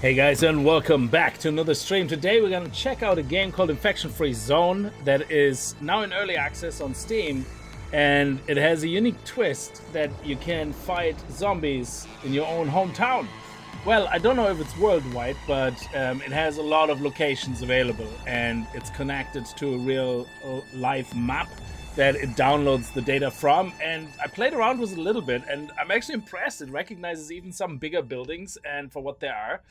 Hey guys and welcome back to another stream. Today we're going to check out a game called Infection Free Zone that is now in early access on Steam and it has a unique twist that you can fight zombies in your own hometown. Well, I don't know if it's worldwide, but um, it has a lot of locations available and it's connected to a real uh, live map that it downloads the data from. And I played around with it a little bit, and I'm actually impressed. It recognizes even some bigger buildings and for what they are,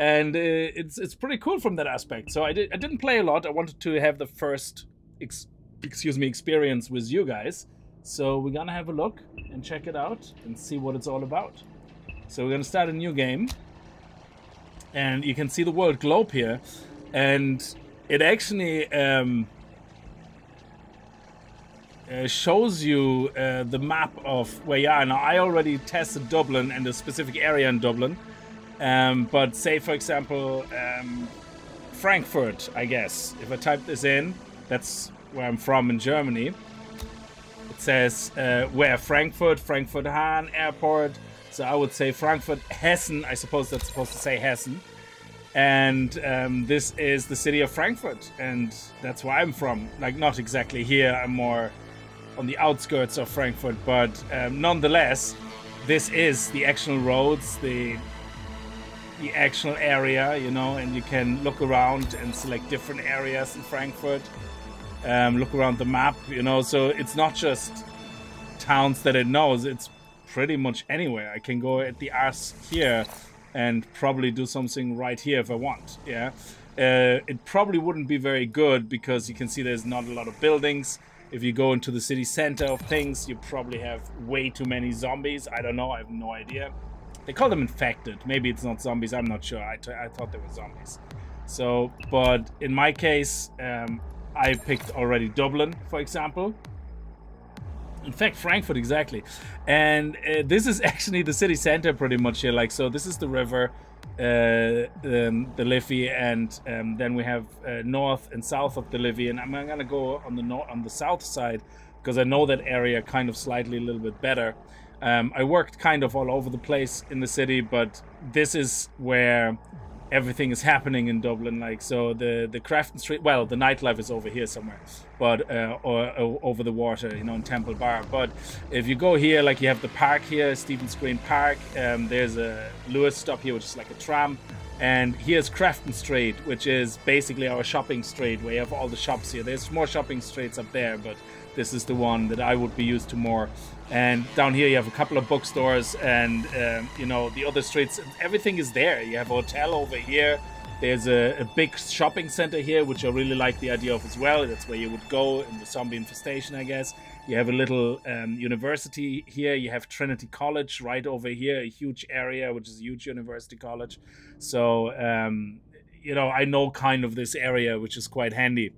and uh, it's it's pretty cool from that aspect. So I did I didn't play a lot. I wanted to have the first ex excuse me experience with you guys. So we're gonna have a look and check it out and see what it's all about. So we're gonna start a new game, and you can see the world globe here, and it actually. Um, uh, shows you uh, the map of where you are. Now, I already tested Dublin and a specific area in Dublin. Um, but say, for example, um, Frankfurt, I guess. If I type this in, that's where I'm from in Germany. It says uh, where Frankfurt, Frankfurt Hahn Airport. So I would say Frankfurt, Hessen. I suppose that's supposed to say Hessen. And um, this is the city of Frankfurt, and that's where I'm from. Like, not exactly here. I'm more on the outskirts of Frankfurt, but um, nonetheless, this is the actual roads, the the actual area, you know, and you can look around and select different areas in Frankfurt. Um, look around the map, you know, so it's not just towns that it knows, it's pretty much anywhere. I can go at the ass here and probably do something right here if I want, yeah. Uh, it probably wouldn't be very good because you can see there's not a lot of buildings if you go into the city center of things, you probably have way too many zombies. I don't know. I have no idea. They call them infected. Maybe it's not zombies. I'm not sure. I, thought they were zombies. So, but in my case, um, I picked already Dublin, for example. In fact, Frankfurt, exactly. And uh, this is actually the city center pretty much here. Like, so this is the river uh, um, the Liffey, and um, then we have uh, north and south of the Liffey. And I'm gonna go on the north, on the south side because I know that area kind of slightly a little bit better. Um, I worked kind of all over the place in the city, but this is where everything is happening in Dublin. Like so, the the Grafton Street. Well, the nightlife is over here somewhere, but uh, or, or, over the water, you know, in Temple Bar. But if you go here, like you have the park here, Stephen's Green Park. Um, there's a Luas stop here, which is like a tram. And here's Grafton Street, which is basically our shopping street where you have all the shops here. There's more shopping streets up there, but this is the one that I would be used to more. And down here you have a couple of bookstores and, um, you know, the other streets. Everything is there. You have a hotel over here. There's a, a, big shopping center here, which I really like the idea of as well. That's where you would go in the zombie infestation, I guess. You have a little um, university here. You have Trinity College right over here, a huge area, which is a huge university college. So, um, you know, I know kind of this area, which is quite handy.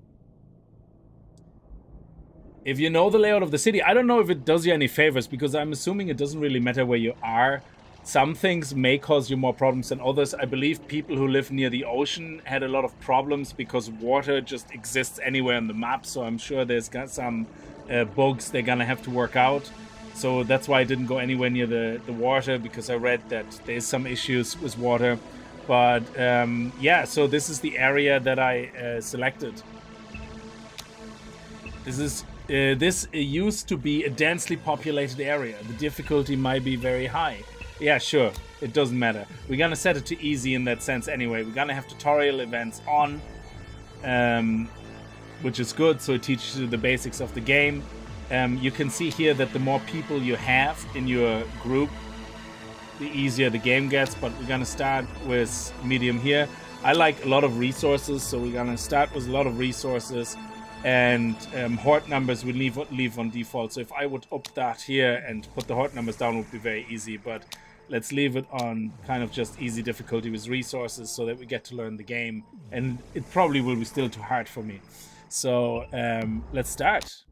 If you know the layout of the city, I don't know if it does you any favors because I'm assuming it doesn't really matter where you are. Some things may cause you more problems than others. I believe people who live near the ocean had a lot of problems because water just exists anywhere on the map. So I'm sure there's got some uh, bugs they're gonna have to work out. So that's why I didn't go anywhere near the, the water because I read that there's some issues with water. But um, yeah, so this is the area that I uh, selected. This is uh, this used to be a densely populated area. The difficulty might be very high. Yeah, sure. It doesn't matter. We're gonna set it to easy in that sense anyway. We're gonna have tutorial events on, um, which is good. So it teaches you the basics of the game. Um, you can see here that the more people you have in your group, the easier the game gets. But we're gonna start with medium here. I like a lot of resources, so we're gonna start with a lot of resources and um, numbers will leave, leave on default. So if I would up that here and put the horde numbers down would be very easy, but let's leave it on kind of just easy difficulty with resources so that we get to learn the game. And it probably will be still too hard for me. So um, let's start.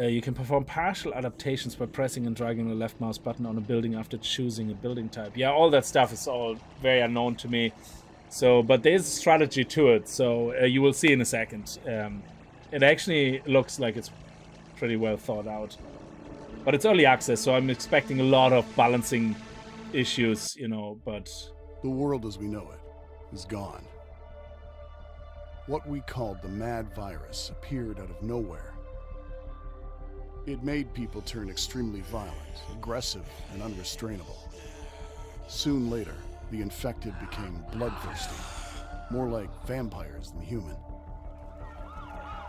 Uh, you can perform partial adaptations by pressing and dragging the left mouse button on a building after choosing a building type. Yeah, all that stuff is all very unknown to me. So, but there's a strategy to it. So uh, you will see in a second. Um, it actually looks like it's pretty well thought out. But it's early access, so I'm expecting a lot of balancing issues, you know, but... The world as we know it is gone. What we called the mad virus appeared out of nowhere. It made people turn extremely violent, aggressive, and unrestrainable. Soon later, the infected became bloodthirsty, more like vampires than human.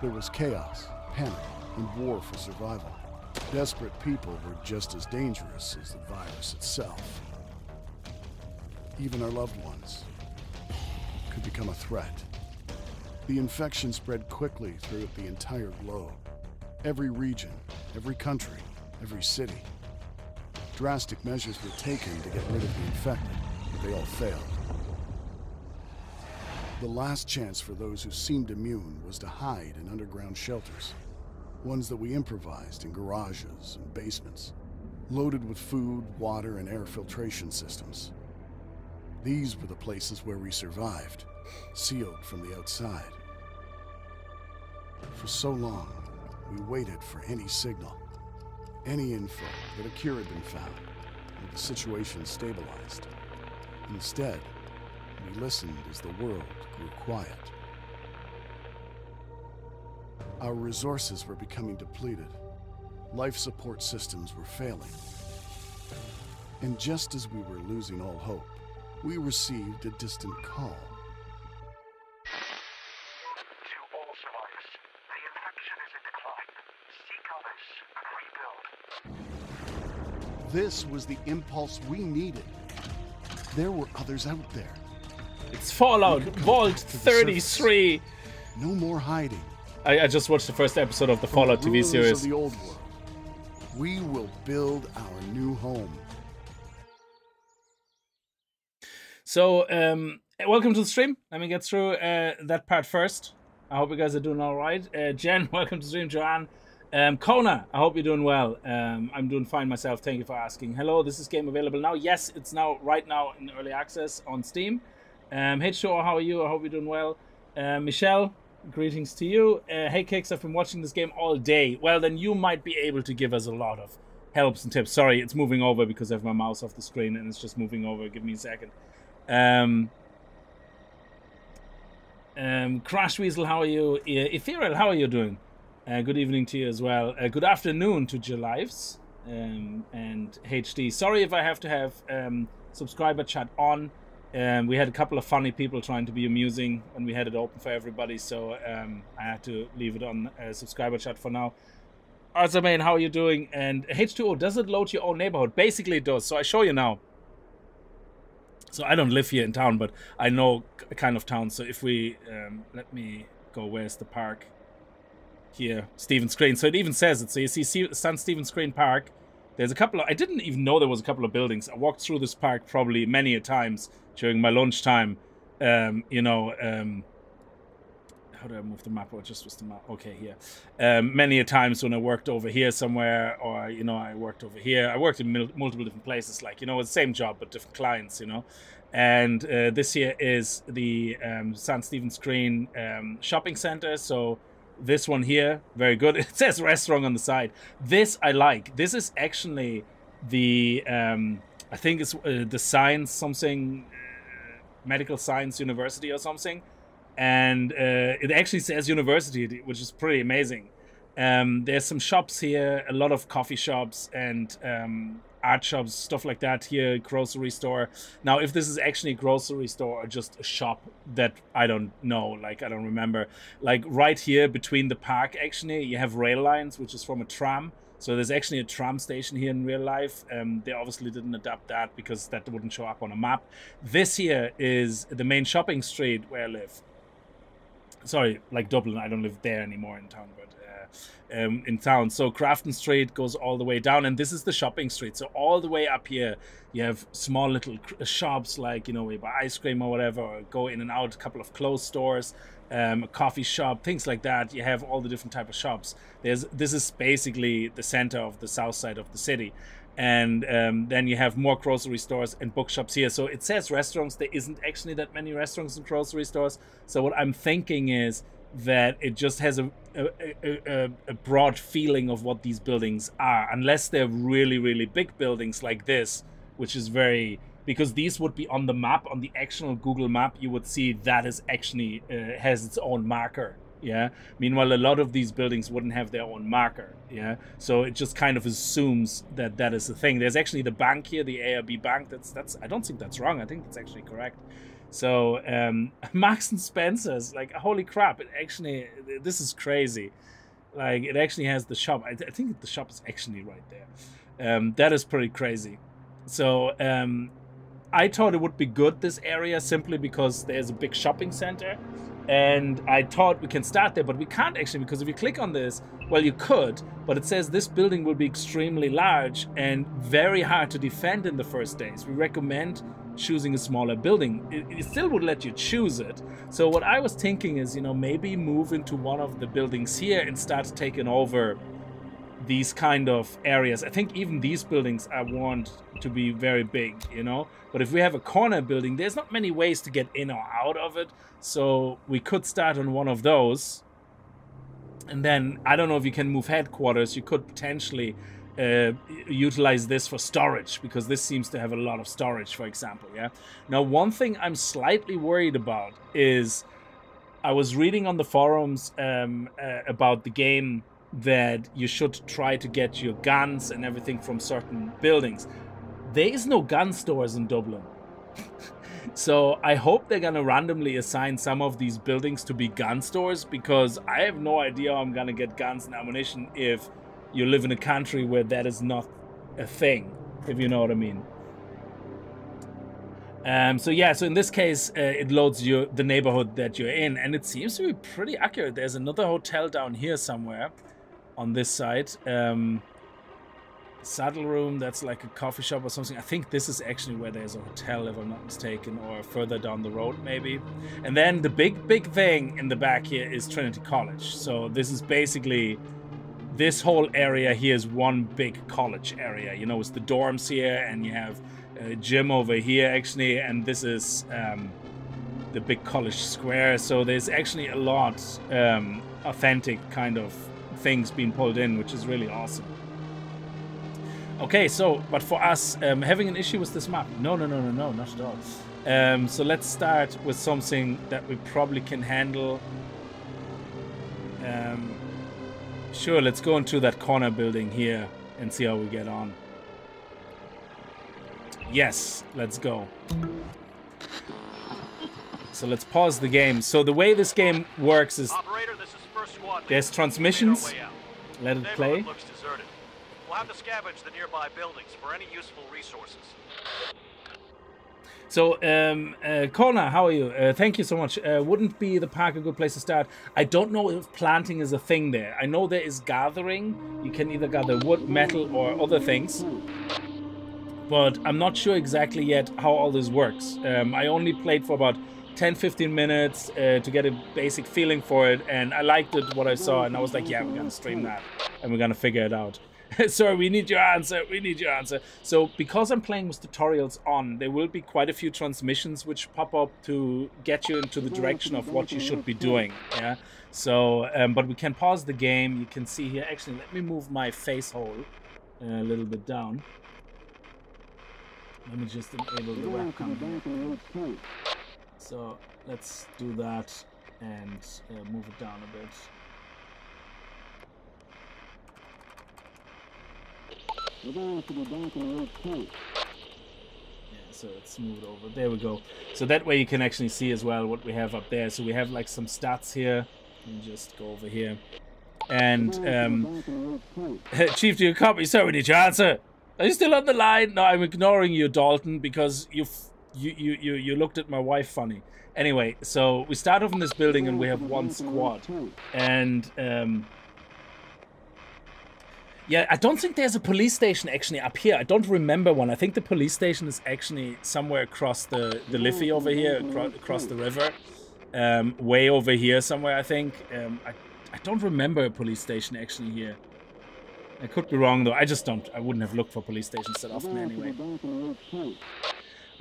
There was chaos, panic, and war for survival. Desperate people were just as dangerous as the virus itself. Even our loved ones could become a threat. The infection spread quickly throughout the entire globe. Every region, every country, every city. Drastic measures were taken to get rid of the infected, but they all failed. The last chance for those who seemed immune was to hide in underground shelters. Ones that we improvised in garages and basements, loaded with food, water, and air filtration systems. These were the places where we survived, sealed from the outside. For so long, we waited for any signal, any info that a cure had been found, or the situation stabilized. Instead, we listened as the world grew quiet. Our resources were becoming depleted. Life support systems were failing. And just as we were losing all hope, we received a distant call. To all survivors, the infection is in decline. Seek others and rebuild. This was the impulse we needed. There were others out there. It's Fallout Vault back to the surface. 33. No more hiding. I, I just watched the first episode of the Fallout From TV series. Of the old world. We will build our new home. So, um, welcome to the stream. Let me get through uh, that part first. I hope you guys are doing all right. Uh, Jen, welcome to the stream. Joanne, um, Kona, I hope you're doing well. Um, I'm doing fine myself. Thank you for asking. Hello, this is game available now. Yes, it's now right now in early access on Steam. Um, H2O, how are you? I hope you're doing well. Uh, Michelle, greetings to you. Uh, hey, Kicks, I've been watching this game all day. Well, then you might be able to give us a lot of helps and tips. Sorry, it's moving over because I have my mouse off the screen and it's just moving over. Give me a second. Um, um, Crash Weasel, how are you? Ethereal, how are you doing? Uh, good evening to you as well. Uh, good afternoon to Jill Lives um, and HD. Sorry if I have to have um, subscriber chat on. Um, we had a couple of funny people trying to be amusing when we had it open for everybody, so um, I had to leave it on uh, subscriber chat for now. Arzamain, how are you doing? And H2O, does it load your own neighborhood? Basically, it does. So I show you now. So I don't live here in town, but I know kind of town. So if we um, let me go, where's the park? Here, Stephen's Green. So it even says it. So you see Se- San Stephen's Green Park. There's a couple of. I didn't even know there was a couple of buildings. I walked through this park probably many a times during my lunchtime. Um, you know, um, how do I move the map? Or just was the map? Okay, here. Um, many a times when I worked over here somewhere, or you know, I worked over here. I worked in multiple different places. Like you know, the same job but different clients. You know, and uh, this here is the um, San Stephen's Green um, shopping center. So this one here, very good. It says restaurant on the side. This I like. This is actually the um, I think it's uh, the science something uh, medical science university or something and uh, it actually says university, which is pretty amazing. Um, there's some shops here, a lot of coffee shops and um, art shops, stuff like that here, grocery store. Now, if this is actually a grocery store or just a shop, that I don't know, like I don't remember. Like right here between the park, actually, you have rail lines, which is from a tram. So there's actually a tram station here in real life. Um, they obviously didn't adapt that because that wouldn't show up on a map. This here is the main shopping street where I live sorry, like Dublin. I don't live there anymore in town, but uh, um, in town. So Grafton Street goes all the way down, and this is the shopping street. So all the way up here, you have small little shops like you know you buy ice cream or whatever, or go in and out. A couple of clothes stores, um, a coffee shop, things like that. You have all the different type of shops. There's this is basically the center of the south side of the city. and um, then you have more grocery stores and bookshops here. So it says restaurants. There isn't actually that many restaurants and grocery stores. So what I'm thinking is that it just has a a, a, a broad feeling of what these buildings are, unless they're really really big buildings like this, which is very because these would be on the map on the actual Google map. You would see that is actually uh, has its own marker yeah? Meanwhile a lot of these buildings wouldn't have their own marker yeah? So it just kind of assumes that that is the thing. There's actually the bank here the ARB bank that's that's I don't think that's wrong I think that's actually correct so um Marks and Spencers like holy crap it actually this is crazy. Like it actually has the shop. I, I think the shop is actually right there. Um that is pretty crazy. So um I thought it would be good this area simply because there's a big shopping center. And I thought we can start there, but we can't actually because if you click on this, well, you could, but it says this building will be extremely large and very hard to defend in the first days. We recommend choosing a smaller building. It, it still would let you choose it. So what I was thinking is, you know, maybe move into one of the buildings here and start taking over these kind of areas. I think even these buildings I want to be very big, you know. But if we have a corner building, there's not many ways to get in or out of it. So we could start on one of those. And then I don't know if you can move headquarters. You could potentially uh, utilize this for storage because this seems to have a lot of storage, for example. Yeah. Now, one thing I'm slightly worried about is I was reading on the forums um, uh, about the game that you should try to get your guns and everything from certain buildings. There is no gun stores in Dublin. so I hope they're gonna randomly assign some of these buildings to be gun stores because I have no idea how I'm gonna get guns and ammunition if you live in a country where that is not a thing, if you know what I mean. Um, so yeah, so in this case, uh, it loads you the neighborhood that you're in, and it seems to be pretty accurate. There's another hotel down here somewhere on this side. Um, saddle room, that's like a coffee shop or something. I think this is actually where there's a hotel, if I'm not mistaken, or further down the road, maybe. And then the big, big thing in the back here is Trinity College. So this is basically this whole area here is one big college area. You know, it's the dorms here, and you have a gym over here, actually, and this is um, the big college square. So there's actually a lot um, authentic kind of things being pulled in, which is really awesome. Okay, so, but for us, um, having an issue with this map, no, no, no, no, no, not at all. Um, so let's start with something that we probably can handle. Um, sure, let's go into that corner building here and see how we get on. Yes, let's go. So let's pause the game. So the way this game works is Operator, is first squad. there's transmissions. Let it play. We'll have to scavenge the nearby buildings for any useful resources. So, um, uh, how are you? Uh, thank you so much. Uh, wouldn't be the park a good place to start? I don't know if planting is a thing there. I know there is gathering. You can either gather wood, metal, or other things. But I'm not sure exactly yet how all this works. Um, I only played for about 10 15 minutes uh, to get a basic feeling for it, and I liked it what I saw, and I was like, yeah, we're gonna stream that and we're gonna figure it out. Sorry, we need your answer. We need your answer. So, because I'm playing with tutorials on, there will be quite a few transmissions which pop up to get you into the direction of what you should be doing. Yeah. So, um, but we can pause the game. You can see here. Actually, let me move my face hole uh, a little bit down. Let me just enable the webcam. So let's do that and uh, move it down a bit. Yeah, so it's over. There we go. So that way you can actually see as well what we have up there. So we have like some stats here. Me just go over here. And um, Chief, do you copy? We need your answer. Are you still on the line? No, I'm ignoring you, Dalton, because you you you you you looked at my wife funny. Anyway, so we start off in this building and we have one squad, and um, yeah, I don't think there's a police station actually up here. I don't remember one. I think the police station is actually somewhere across the the Liffey over here, across, across the river, um, way over here somewhere. I think. Um, I I don't remember a police station actually here. I could be wrong though. I just don't. I wouldn't have looked for police stations that often anyway.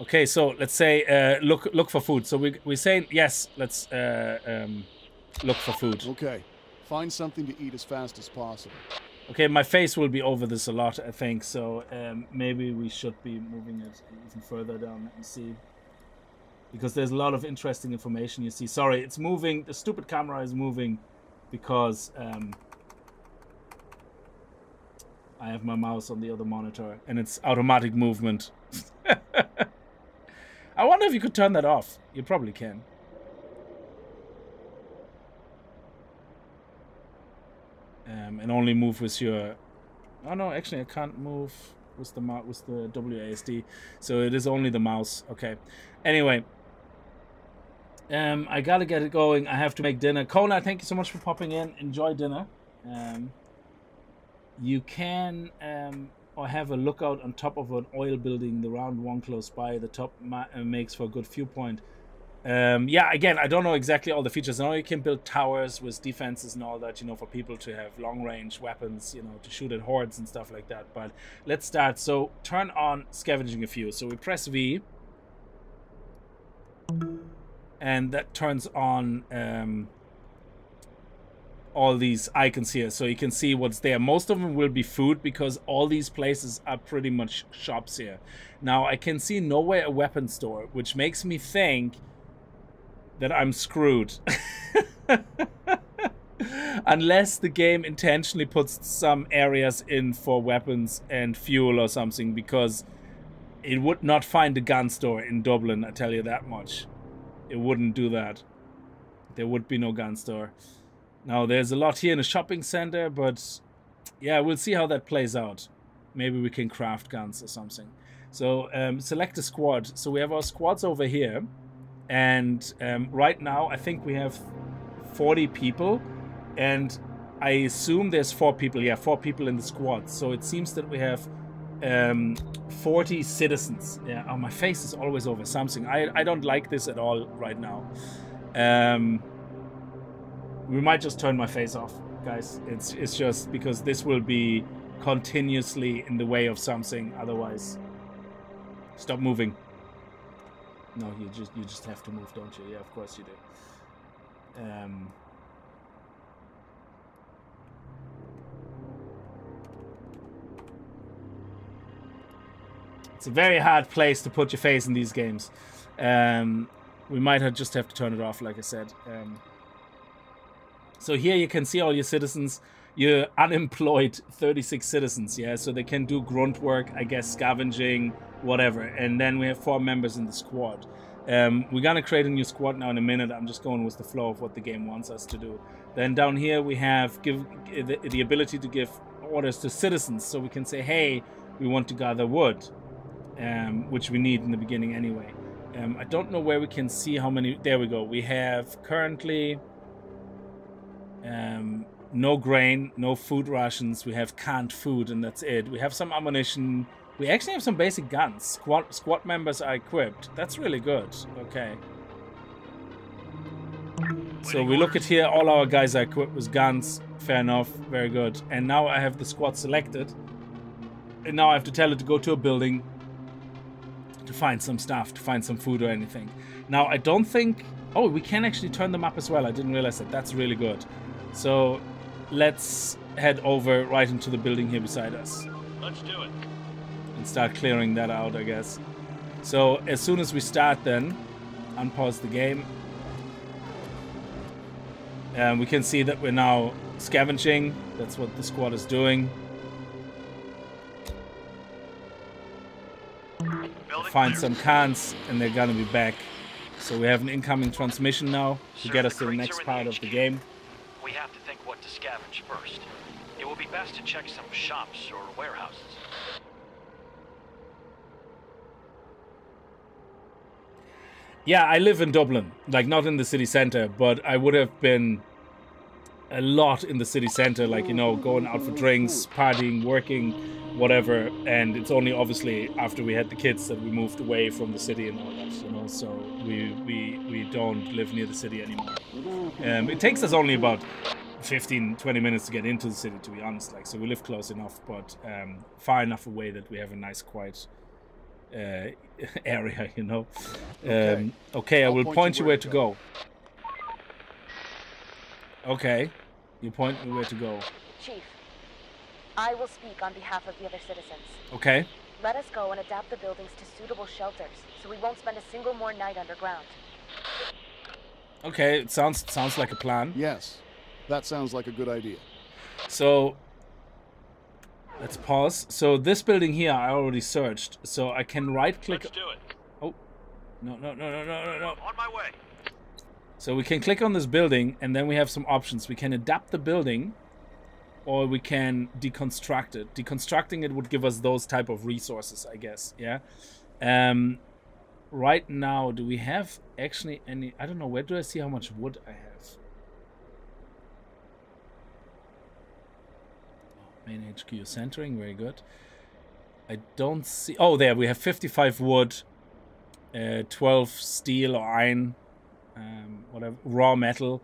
Okay, so let's say uh, look look for food. So we we say yes. Let's uh, um, look for food. Okay. Find something to eat as fast as possible. Okay, my face will be over this a lot, I think. So um, maybe we should be moving it even further down. Me see. Because there's a lot of interesting information you see. Sorry, it's moving. The stupid camera is moving because um, I have my mouse on the other monitor and it's automatic movement. I wonder if you could turn that off. You probably can. Um, and only move with your... Oh no, actually I can't move with the mouse with the WASD. So it is only the mouse. Okay. Anyway. Um, I gotta get it going. I have to make dinner. Kona, thank you so much for popping in. Enjoy dinner. Um, you can um, or have a lookout on top of an oil building, the round one close by. The top ma makes for a good viewpoint. Um, yeah, again, I don't know exactly all the features. I know you can build towers with defenses and all that, you know, for people to have long range weapons, you know, to shoot at hordes and stuff like that. But let's start. So turn on scavenging a few. So we press V. And that turns on um, all these icons here so you can see what's there most of them will be food because all these places are pretty much shops here now i can see nowhere a weapon store which makes me think that i'm screwed unless the game intentionally puts some areas in for weapons and fuel or something because it would not find a gun store in dublin i tell you that much it wouldn't do that there would be no gun store now, there's a lot here in the shopping center, but yeah, we'll see how that plays out. Maybe we can craft guns or something. So um, select a squad. So we have our squads over here. And um, right now, I think we have 40 people. And I assume there's four people. Yeah, four people in the squad. So it seems that we have um, 40 citizens. Yeah, oh, my face is always over something. I, I don't like this at all right now. Um, we might just turn my face off, guys. It's it's just because this will be continuously in the way of something. Otherwise, stop moving. No, you just you just have to move, don't you? Yeah, of course you do. Um. It's a very hard place to put your face in these games. Um, we might have just have to turn it off, like I said. Um, so here you can see all your citizens. You're unemployed 36 citizens, yeah, so they can do grunt work, I guess, scavenging, whatever. And then we have four members in the squad. Um, we're gonna create a new squad now in a minute. I'm just going with the flow of what the game wants us to do. Then down here we have give the, the ability to give orders to citizens, so we can say, hey, we want to gather wood, um, which we need in the beginning anyway. Um, I don't know where we can see how many. There we go. We have currently um, no grain, no food rations. We have canned food, and that's it. We have some ammunition. We actually have some basic guns. Squad squad members are equipped. That's really good. Okay. So we look at here. All our guys are equipped with guns. Fair enough. Very good. And now I have the squad selected. And now I have to tell it to go to a building to find some stuff, to find some food or anything. Now I don't think. Oh, we can actually turn them up as well. I didn't realize that. That's really good. So let's head over right into the building here beside us. Let's do it. And start clearing that out, I guess. So as soon as we start then, unpause the game. And we can see that we're now scavenging. That's what the squad is doing. Find some cans and they're gonna be back. So we have an incoming transmission now to Sir, get us to the next part the of the game. We have to think what to scavenge first. It will be best to check some shops or warehouses. Yeah, I live in Dublin, like not in the city center, but I would have been a lot in the city center, like you know, going out for drinks, partying, working, whatever. And it's only obviously after we had the kids that we moved away from the city and all that, you know. So we we we don't live near the city anymore. Um, it takes us only about 15, 20 minutes to get into the city, to be honest. Like, so we live close enough, but um, far enough away that we have a nice, quiet uh, area, you know. Okay. Um, okay, I I'll point point you you where where to to go. Okay, you point me where to go. Chief, I will speak on behalf of the other citizens. Okay, Let us go and adapt the buildings to suitable shelters, so we won't spend a single more night underground. okay, it sounds sounds like a plan. Yes, that sounds like a good idea. So let's pause. So this building here I already searched, so I can right click. Let's do it. Oh, no, no, no, no, no, no, no. On my way. So we can click on this building, and then we have some options. We can adapt the building, or we can deconstruct it. Deconstructing it would give us those type of resources, I guess. Yeah. Um. Right now, do we have actually any? I don't know. Where do I see how much wood I have? Main HQ centering, very good. I don't see. Oh, there we have 55 wood, uh, 12 steel or iron, um, whatever, raw metal,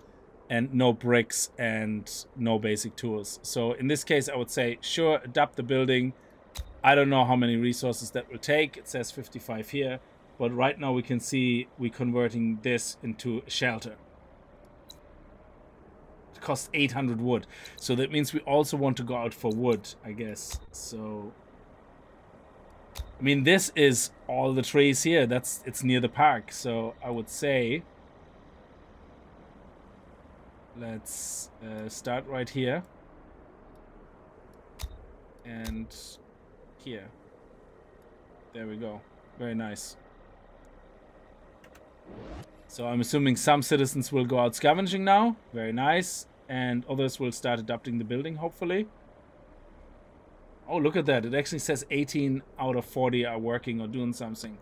and no bricks and no basic tools. So in this case, I would say, sure, adapt the building. I don't know how many resources that will take. It says 55 here, but right now we can see we're converting this into a shelter. Costs 800 wood, so that means we also want to go out for wood, I guess. So. I mean, this is all the trees here. That's it's near the park, so I would say let's uh, start right here and here. There we go. Very nice. So I'm assuming some citizens will go out scavenging now. Very nice. And others will start adapting the building, hopefully. Oh, look at that. It actually says 18 out of 40 are working or doing something.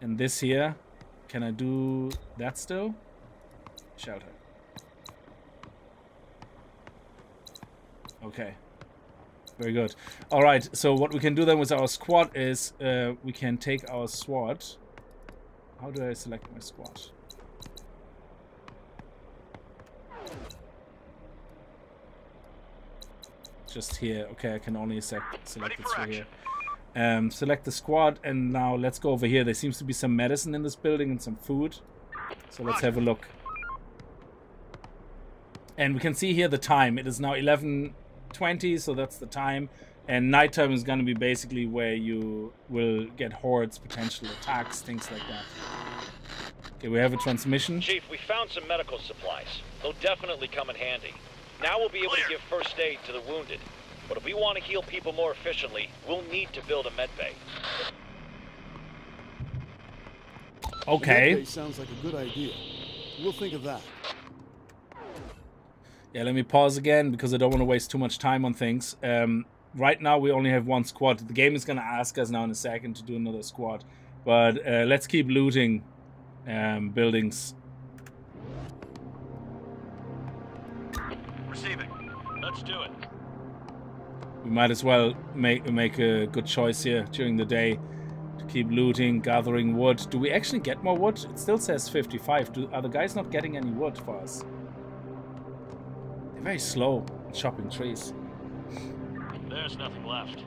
And this here, can I do that still? Shelter. Okay. Very good. All right. So what we can do then with our squad is uh, we can take our squad. How do I select my squad? Just here. Okay, I can only sec select it through here. Um, select the squad, and now let's go over here. There seems to be some medicine in this building and some food. So let's have a look. And we can see here the time. It is now 11.20, so that's the time. And nighttime is going to be basically where you will get hordes, potential attacks, things like that. Okay, we have a transmission. Chief, we found some medical supplies. They'll definitely come in handy. Now we'll be able Clear. to give first aid to the wounded. But if we want to heal people more efficiently, we'll need to build a med bay. Okay. That sounds like a good idea. We'll think of that. Yeah, let me pause again because I don't want to waste too much time on things. Um, right now, we only have one squad. The game is going to ask us now in a second to do another squad. But uh, let's keep looting um, buildings. Receiving. Let's do it. We might as well make make a good choice here during the day to keep looting, gathering wood. Do we actually get more wood? It still says 55. Do, are the guys not getting any wood for us? They're very slow chopping trees. There's nothing left.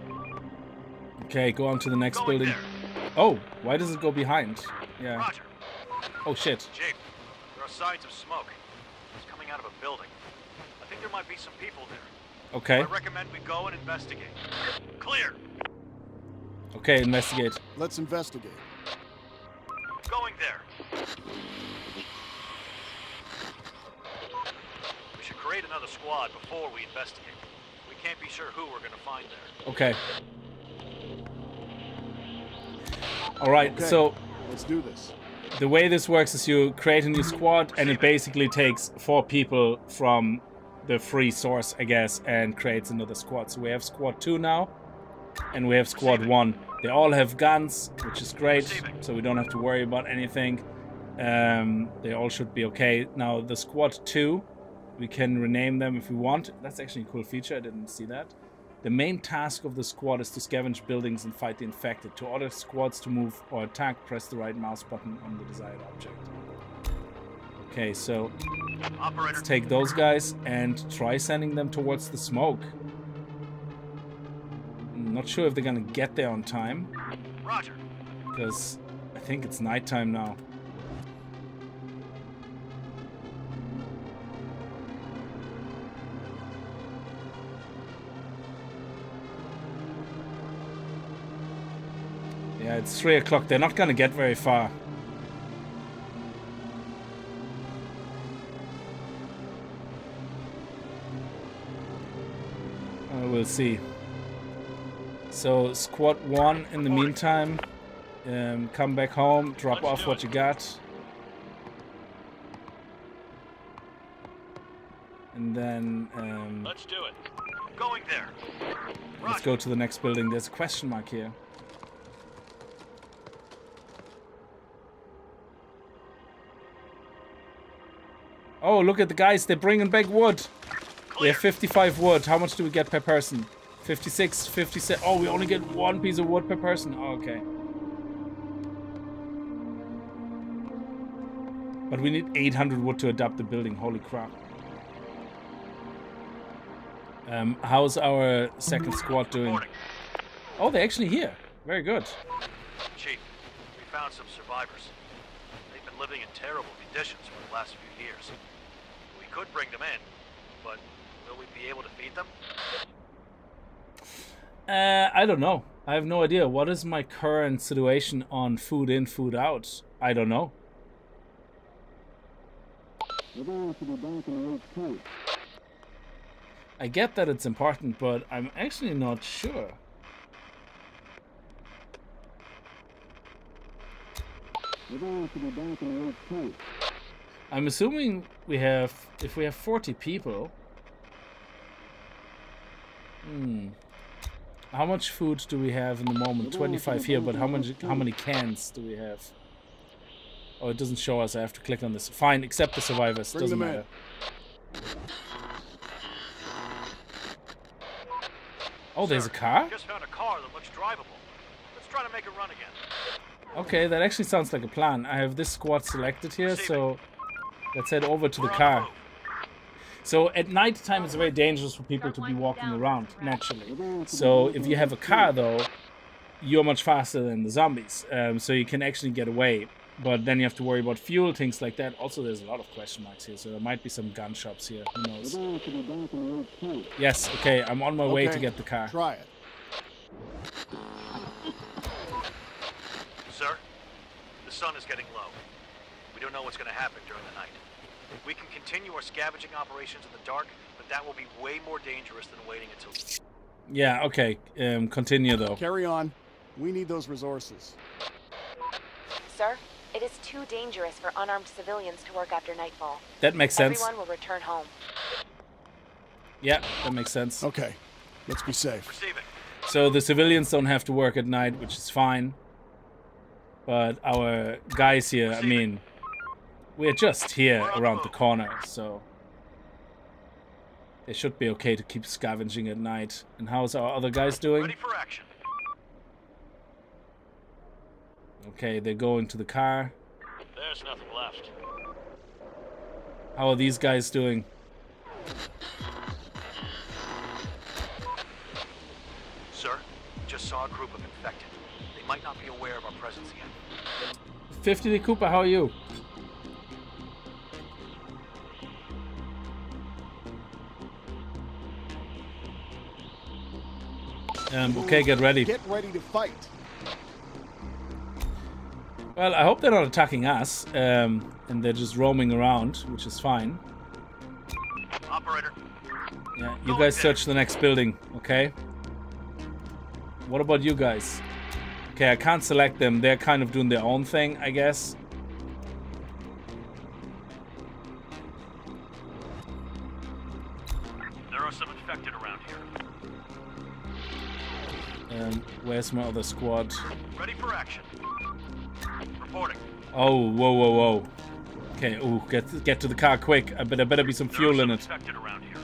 Okay, go on to the next Going building. there. Oh, why does it go behind? Yeah. Roger. Oh shit. Chief, there are signs of smoke. It's coming out of a building. I think there might be some people there. Okay. I recommend we go and investigate. Clear. Okay, investigate. Let's investigate. Going there. We should create another squad before we investigate. We can't be sure who we're gonna find there. Okay. All right. Okay. So Let's do this. the way this works is you create a new squad, and it basically takes four people from the free source, I guess, and creates another squad. So we have squad two now, and we have squad Receiving. one. They all have guns, which is great, Receiving. so we don't have to worry about anything. Um, they all should be okay. Now the squad two, we can rename them if we want. That's actually a cool feature. I didn't see that. The main task of the squad is to scavenge buildings and fight the infected. To order squads to move or attack, press the right mouse button on the desired object. Okay, so Operator, let's take those guys and try sending them towards the smoke. I'm not sure if they're gonna get there on time, Roger. because I think it's nighttime now. Yeah, it's 3 o'clock. They're not gonna get very far. We'll see. So, squad 1 in the meantime. Um, come back home, drop Let's off what you got. And then um, Let's do it. Going there. let's go to the next building. There's a question mark here. Oh, look at the guys. They're bringing back wood. We have 55 wood. How much do we get per person? 56, 57. Oh, we only get one piece of wood per person. Oh, okay. But we need 800 wood to adapt the building. Holy crap. Um, how's our second squad doing? Oh, they're actually here. Very good. Chief, we found some survivors. They've been living in terrible conditions for the last few years. We could bring them in, but will we be able to feed them? Uh, I don't know. I have no idea. What is my current situation on food in, food out? I don't know. I get that it's important, but I'm actually not sure. I'm assuming we have, if we have 40 people. Hmm. How much food do we have in the moment? 25 here, but how much? How many cans do we have? Oh, it doesn't show us. I have to click on this. Fine, accept the survivors. Bring doesn't them in. matter. Oh, there's a car? Just found a car that looks drivable. Let's try to make it run again. Okay, that actually sounds like a plan. I have this squad selected here, Receiving. so let's head over to the We're on car. Move. So at night time, it's very dangerous for people to be walking around naturally. So if you have a car, though, you're much faster than the zombies, um, so you can actually get away. But then you have to worry about fuel, things like that. Also, there's a lot of question marks here, so there might be some gun shops here. Who knows? Yes, okay, I'm on my way to get the car. Try it. Sir, the sun is getting low. We don't know what's going to happen during the night. We can continue our scavenging operations in the dark, but that will be way more dangerous than waiting until. Yeah, okay. Um, continue though. Carry on. We need those resources. Sir, it is too dangerous for unarmed civilians to work after nightfall. That makes sense. Everyone will return home. Yeah, that makes sense. Okay. Let's be safe. Receiving. So the civilians don't have to work at night, which is fine. But our guys here, I mean, we're just here around the corner, so they should be okay to keep scavenging at night. And how's our other guys doing? Ready for action. Okay, they're going to the car. There's nothing left. How are these guys doing? Sir, just saw a group of infected. They might not be aware of our presence yet. 50 D Cooper, how are you? Um, okay, get ready. Get ready to fight. Well, I hope they're not attacking us, um, and they're just roaming around, which is fine. Operator, Yeah, you guys search the next building, okay? What about you guys? Okay, I can't select them. They're kind of doing their own thing, I guess. Um, where's my other squad? Ready for action. Reporting. Oh, whoa, whoa, whoa. Okay, ooh, get get to the car quick. I bet there better be some There fuel some in it. infected around here.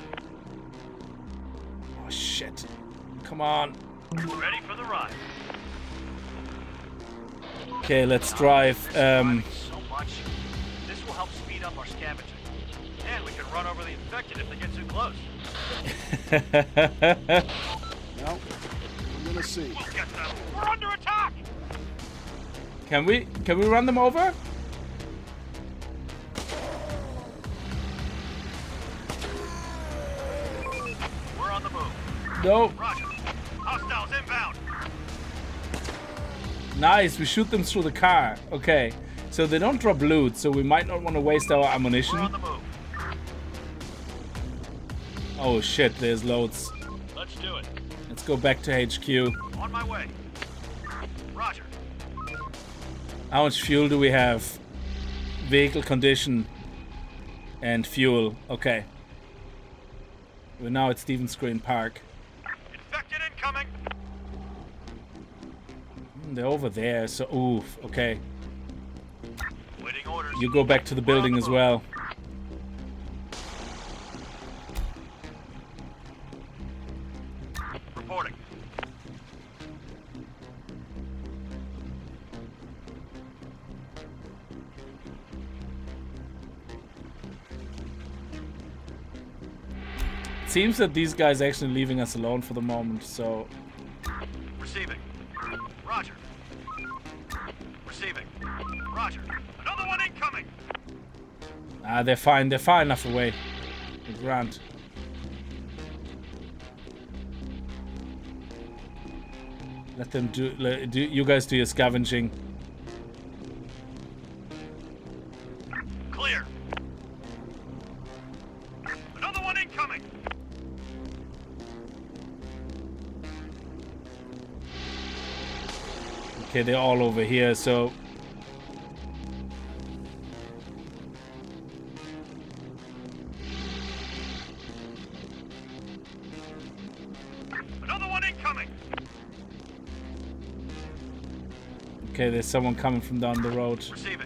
Oh shit! Come on. Ready for the ride. Okay, let's drive. Um, So much. This will help speed up our scavenging. And we can run over the infected if they get too close. Now, we're gonna see. We'll get them. We're under attack! can we can we run them over? We're on the move. No. Roger. Hostiles inbound. Nice. We shoot them through the car. Okay. So they don't drop loot, so we might not want to waste our ammunition. We're on the move. Oh shit, there's loads. Let's do it. Let's go back to HQ. On my way. Roger. How much fuel do we have? Vehicle condition and fuel. Okay. We're now at Stephen's Green Park. Infected incoming. Hmm, They're over there, so oof. Okay. Waiting orders. You go back to the building as well. Seems that these guys are actually leaving us alone for the moment, so Receiving. Roger. Receiving. Roger. Another one incoming. ah, they're fine. They're far enough away. Grant. Let them do, let, do. You guys do your scavenging. Okay, they're all over here, so Another one incoming. okay, there's someone coming from down the road. Receiving.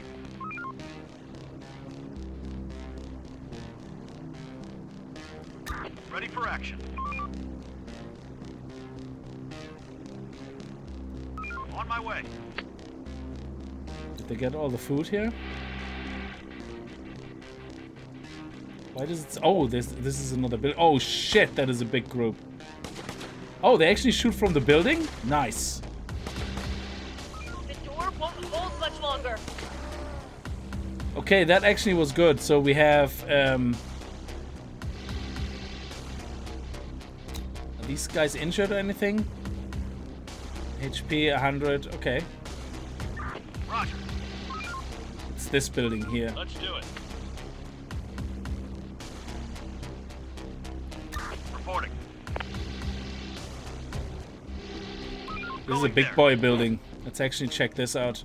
Get all the food here? Why does it? Oh, this this is another building. Oh shit, that is a big group. Oh, they actually shoot from the building. Nice. The door won't hold much longer. Okay, that actually was good. So we have um, are these guys injured or anything? HP 100. Okay, it's this building here. Let's do it. Reporting. This is a big there. boy building. Let's actually check this out.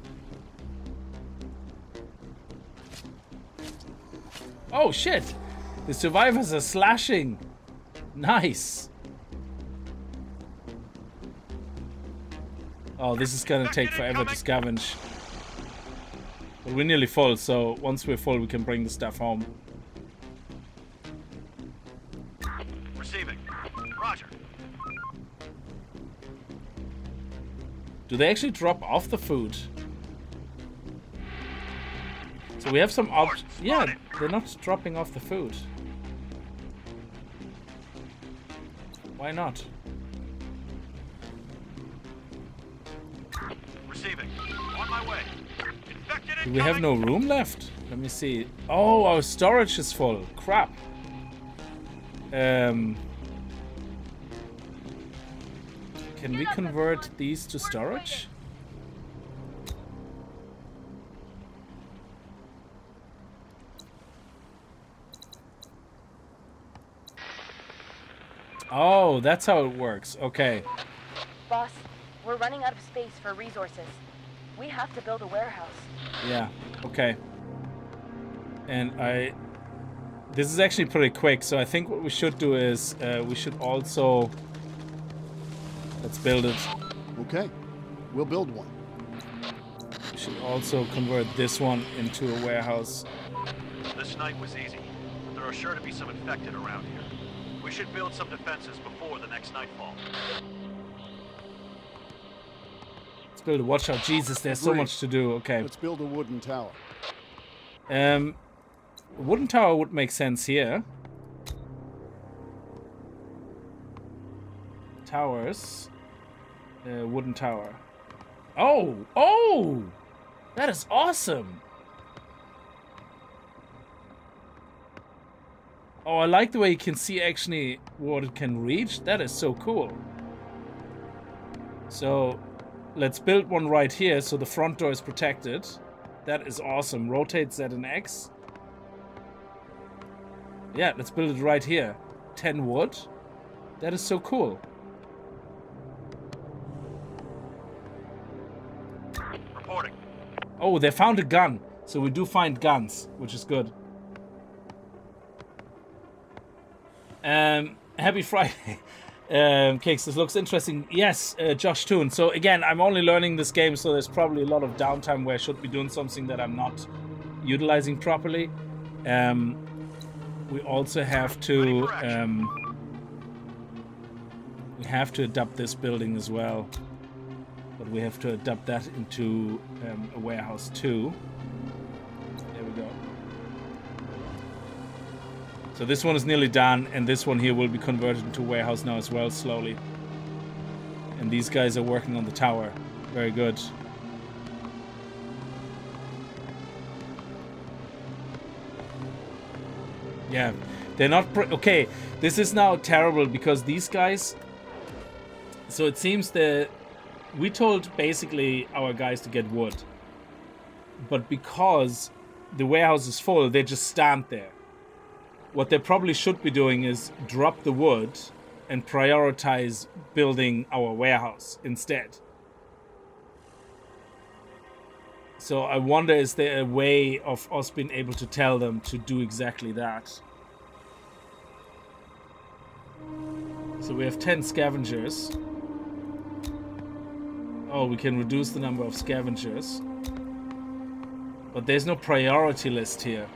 Oh shit! The survivors are slashing. Nice. Oh, this is gonna take forever to scavenge. We're nearly full, so once we're full, we can bring the stuff home. Receiving. Roger. Do they actually drop off the food? So we have some op- Yeah, they're not dropping off the food. Why not? Do we have no room left? Let me see. Oh, our storage is full. Crap. Um. Can we convert these to storage? Oh, that's how it works. Okay. Boss, we're running out of space for resources. We have to build a warehouse. Yeah, okay. And I... This is actually pretty quick, so I think what we should do is uh, we should also... Let's build it. Okay, we'll build one. We should also convert this one into a warehouse. This night was easy, but there are sure to be some infected around here. We should build some defenses before the next nightfall. Let's build a watch out. Jesus, there's so much to do. Okay. Let's build a wooden tower. Um, wooden tower would make sense here. Towers. Uh, wooden tower. Oh! Oh! That is awesome! Oh, I like the way you can see actually what it can reach. That is so cool. So, let's build one right here so the front door is protected. That is awesome. Rotate Z and X. Yeah, let's build it right here. 10 wood. That is so cool. Reporting. Oh, they found a gun. So we do find guns, which is good. Um, happy Friday. Um, Cakes, this looks interesting. Yes, uh, Josh Toon. So again, I'm only learning this game, so there's probably a lot of downtime where I should be doing something that I'm not utilizing properly. Um, we also have to um, we have to adapt this building as well, but we have to adapt that into um, a warehouse too. So this one is nearly done, and this one here will be converted into warehouse now as well, slowly. And these guys are working on the tower. Very good. Yeah, they're not... okay, this is now terrible because these guys... So it seems that we told basically our guys to get wood. But because the warehouse is full, they just stand there. What they probably should be doing is drop the wood and prioritize building our warehouse instead. So I wonder is there a way of us being able to tell them to do exactly that? So we have 10 scavengers. Oh, we can reduce the number of scavengers. But there's no priority list here.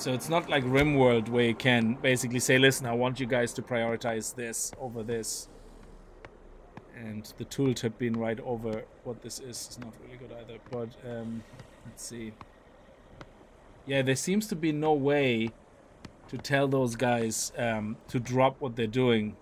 So it's not like RimWorld where you can basically say, listen, I want you guys to prioritize this over this. And the tooltip being right over what this is is not really good either. But um, let's see. Yeah, there seems to be no way to tell those guys um, to drop what they're doing.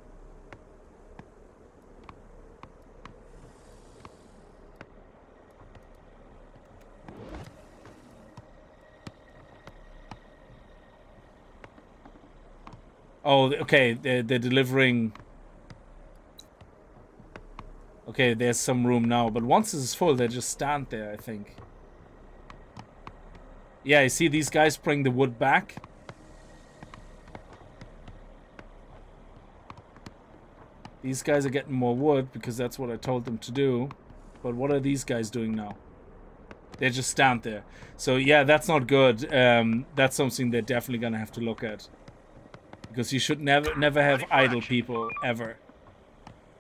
Oh, okay, they're, they're delivering... Okay, there's some room now, but once this is full, they just stand there, I think. Yeah, you see these guys bring the wood back? These guys are getting more wood because that's what I told them to do. But what are these guys doing now? They just stand there. So yeah, that's not good. Um, that's something they're definitely gonna have to look at. Because you should never never have idle people ever.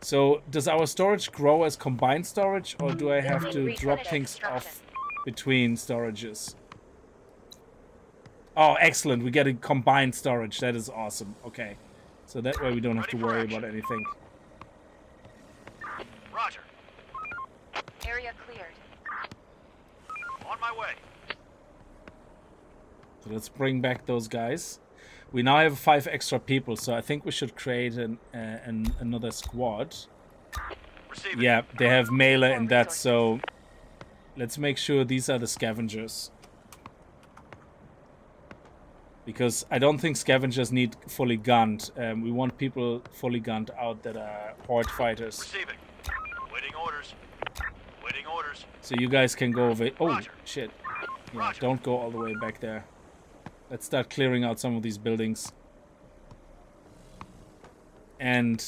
So does our storage grow as combined storage or do I have to drop things off between storages? Oh, excellent. We get a combined storage. That is awesome. Okay. So that way we don't have to worry about anything. Roger. Area cleared. On my way. So let's bring back those guys. We now have five extra people, so I think we should create an, uh, an another squad. Receiving. Yeah, they have melee and that, so let's make sure these are the scavengers. Because I don't think scavengers need fully gunned. Um, we want people fully gunned out that are horde fighters. Receiving. Waiting orders. Waiting orders. So you guys can go over... Oh, Roger. shit. Yeah, don't go all the way back there. Let's start clearing out some of these buildings. And...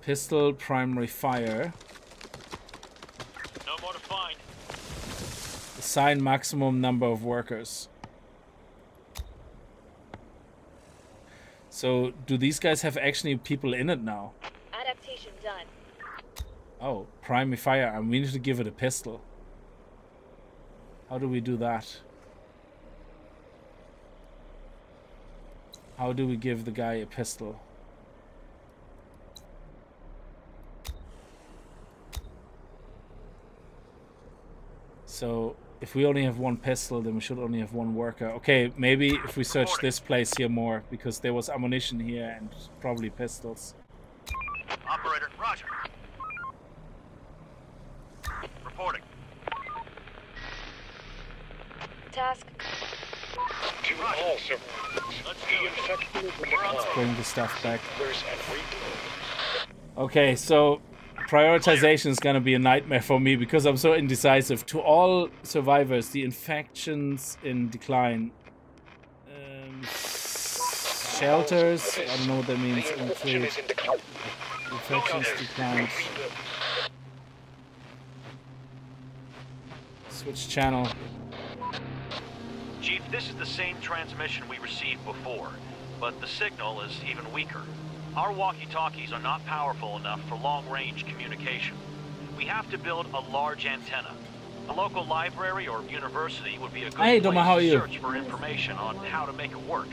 Pistol primary fire. No more to find. Assign maximum number of workers. So, do these guys have actually people in it now? Adaptation done. Oh, primary fire. And we need to give it a pistol. How do we do that? How do we give the guy a pistol? So If we only have one pistol, then we should only have one worker. Okay, maybe if we search this place here more, because there was ammunition here and probably pistols. Operator, Roger. Reporting. Task. Let's bring the stuff back. Okay, so prioritization is gonna be a nightmare for me because I'm so indecisive. To all survivors, the infections in decline. Um, shelters. I don't know what that means. Declined. Switch channel. Chief, this is the same transmission we received before, but the signal is even weaker. Our walkie-talkies are not powerful enough for long-range communication. We have to build a large antenna. A local library or university would be a good Hey, place Doma, how to you? search for information on how to make it work.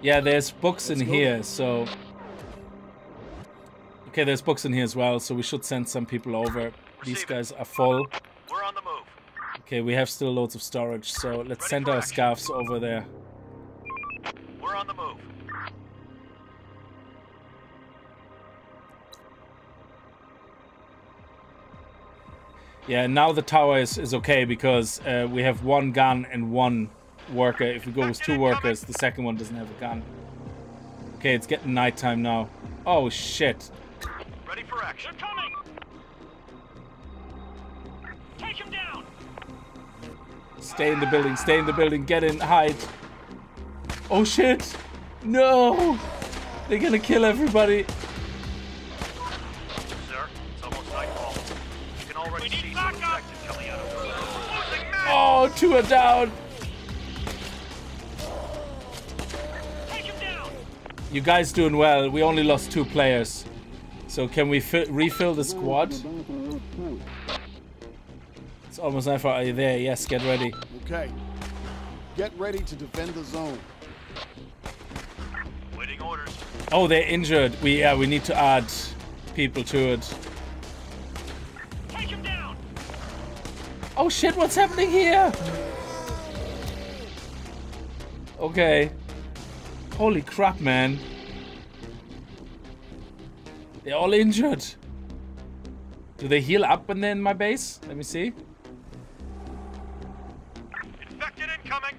Yeah, there's books in here, so. Okay, there's books in here as well, so we should send some people over. These Receive it. guys are full. We're on the move. Okay, we have still loads of storage, so let's Ready send our action. scavs over there. We're on the move. Yeah, now the tower is, is okay because uh, we have one gun and one worker. If we go with two workers, the second one doesn't have a gun. Okay, it's getting nighttime now. Oh shit. Ready for action. They're coming! Take him down! Stay in the building, stay in the building, get in, hide. Oh shit! No! They're gonna kill everybody. Sir, it's almost nightfall. You can already see some backup. coming out of the Oh, two are down. Take him down! You guys doing well. We only lost two players. So can we refill the squad? It's almost nightfall. Are you there? Yes, get ready. Okay. Get ready to defend the zone. Waiting orders. Oh, they're injured. We yeah, we need to add people to it. Take him down! Oh shit, what's happening here? Okay. Holy crap, man. They're all injured. Do they heal up when they're in my base? Let me see. Incoming!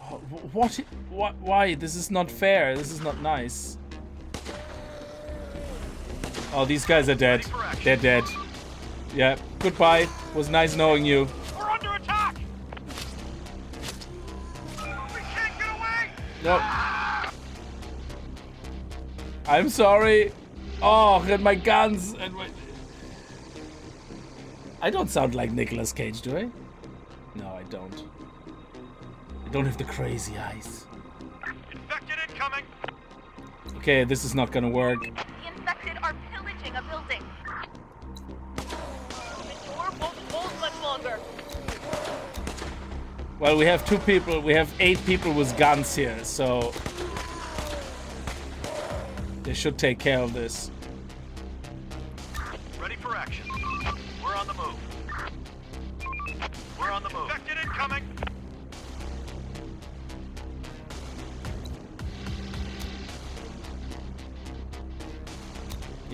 Oh, what? What? Why? This is not fair. This is not nice. Oh, these guys are dead. They're dead. Yeah. Goodbye. Was nice knowing you. We're under attack! We can't get away! No. I'm sorry. Oh, and my guns and my. I don't sound like Nicolas Cage, do I? No, I don't. I don't have the crazy eyes. Infected incoming! Okay, this is not gonna work. The infected are pillaging a building. The door won't hold much longer. Well, we have two people. We have eight people with guns here, so they should take care of this.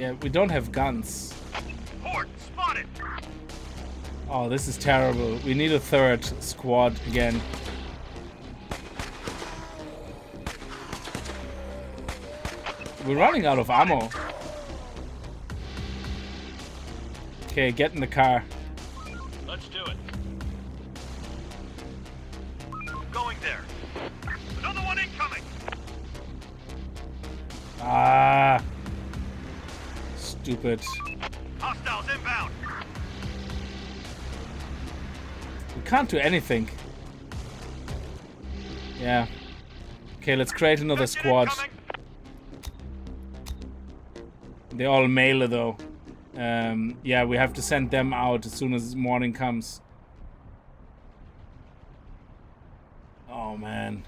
Yeah, we don't have guns. Horde spotted! Oh, this is terrible. We need a third squad again. We're running out of ammo. Okay, get in the car. Stupid. Hostiles inbound! We can't do anything. Yeah. Okay, let's create another squad. They're all male though. Um, yeah, we have to send them out as soon as morning comes. Oh man.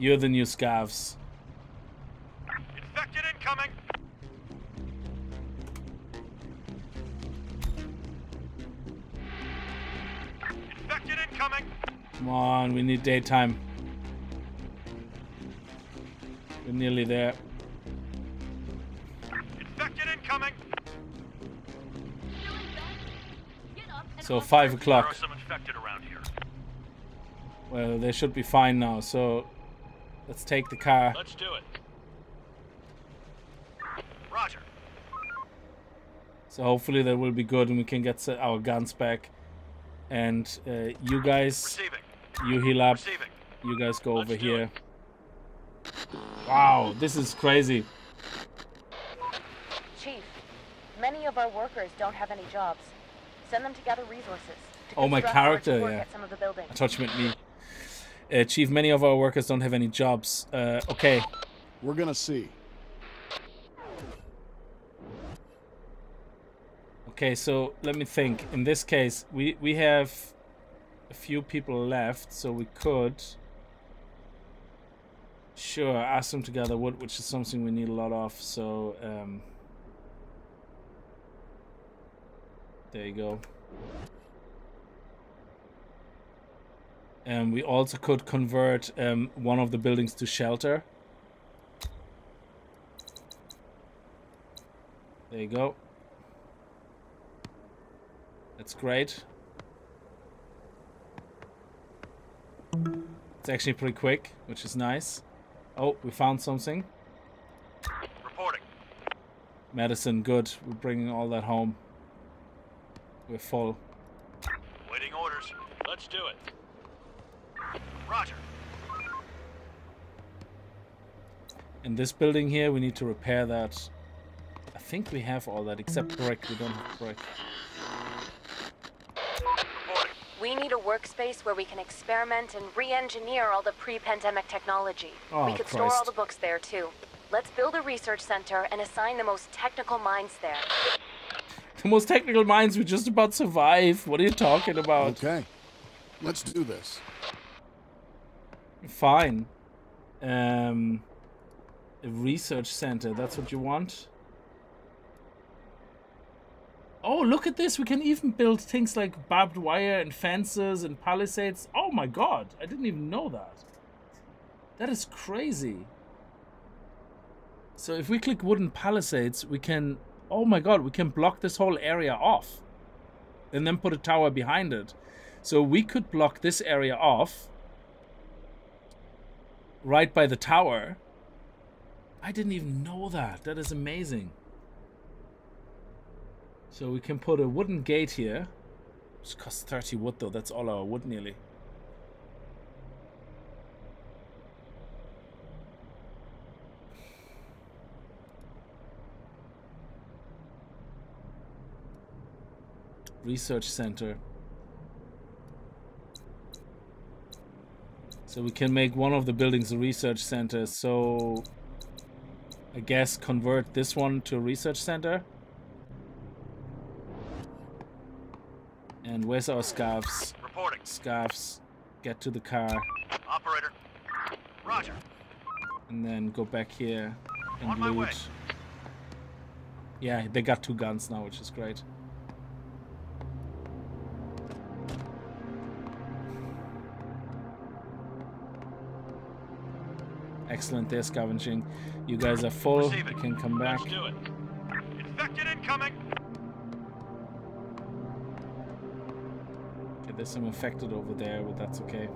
You're the new scavs. Infected incoming! Infected incoming! Come on, we need daytime. We're nearly there. Infected incoming! So five o'clock. some infected around here. Well, they should be fine now. So let's take the car. Let's do it. Roger. So hopefully that will be good and we can get our guns back. And uh, you guys, Receiving. you heal up. Receiving. You guys go Let's over do here. Wow, this is crazy. Chief, many of our workers don't have any jobs. Send them to gather resources. To Oh, my construct or to character, yeah. At some of the. I thought you meant me. Uh, Chief, many of our workers don't have any jobs. Uh, okay, We're gonna see. okay. So let me think. In this case, we we have a few people left, so we could sure ask them to gather wood, which is something we need a lot of. So um, there you go. And we also could convert um, one of the buildings to shelter. There you go. That's great. It's actually pretty quick, which is nice. Oh, we found something. Reporting. Medicine, good. We're bringing all that home. We're full. Waiting orders. Let's do it. Roger. In this building here, we need to repair that. I think we have all that, except brick. We don't have brick. We need a workspace where we can experiment and re-engineer all the pre-pandemic technology. Oh, we could store all the books there too. Let's build a research center and assign the most technical minds there. The most technical minds would just about survive. What are you talking about? Okay. Let's do this. Fine. Um, a research center. That's what you want. Oh, look at this. We can even build things like barbed wire and fences and palisades. Oh my god. I didn't even know that. That is crazy. So if we click wooden palisades, we can... Oh my god, we can block this whole area off. And then put a tower behind it. So we could block this area off right by the tower. I didn't even know that. That is amazing. So we can put a wooden gate here. Which costs 30 wood though. That's all our wood nearly. Research center. So we can make one of the buildings a research center. So I guess convert this one to a research center. And where's our scavs? Reporting. Scavs. Get to the car Operator. Roger. and then go back here and On my way. loot. Yeah, they got two guns now, which is great. Excellent, they're scavenging. You guys are full. You can come back. Let's do it. Infected incoming. Okay, there's some infected over there, but that's okay.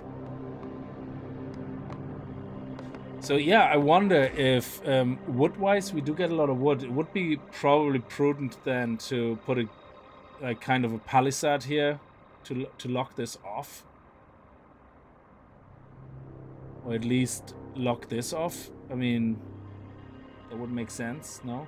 So yeah, I wonder if um, wood-wise we do get a lot of wood. It would be probably prudent then to put a like kind of a palisade here to to lock this off, or at least lock this off. I mean, that would make sense, no?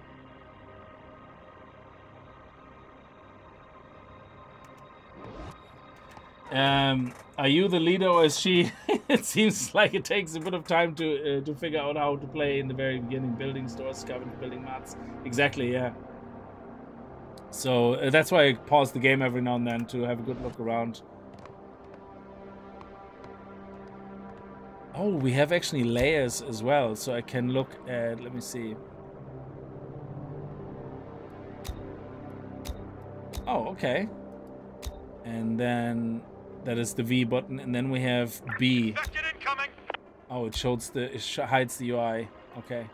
Um, are you the leader or is she? it seems like it takes a bit of time to uh, to figure out how to play in the very beginning. Building stores, scavenge, building mats. Exactly, yeah. So uh, that's why I pause the game every now and then to have a good look around. Oh, we have actually layers as well, so I can look at. Let me see. Oh, okay. And then that is the V button, and then we have B. Oh, it shows the it sh hides the UI. Okay.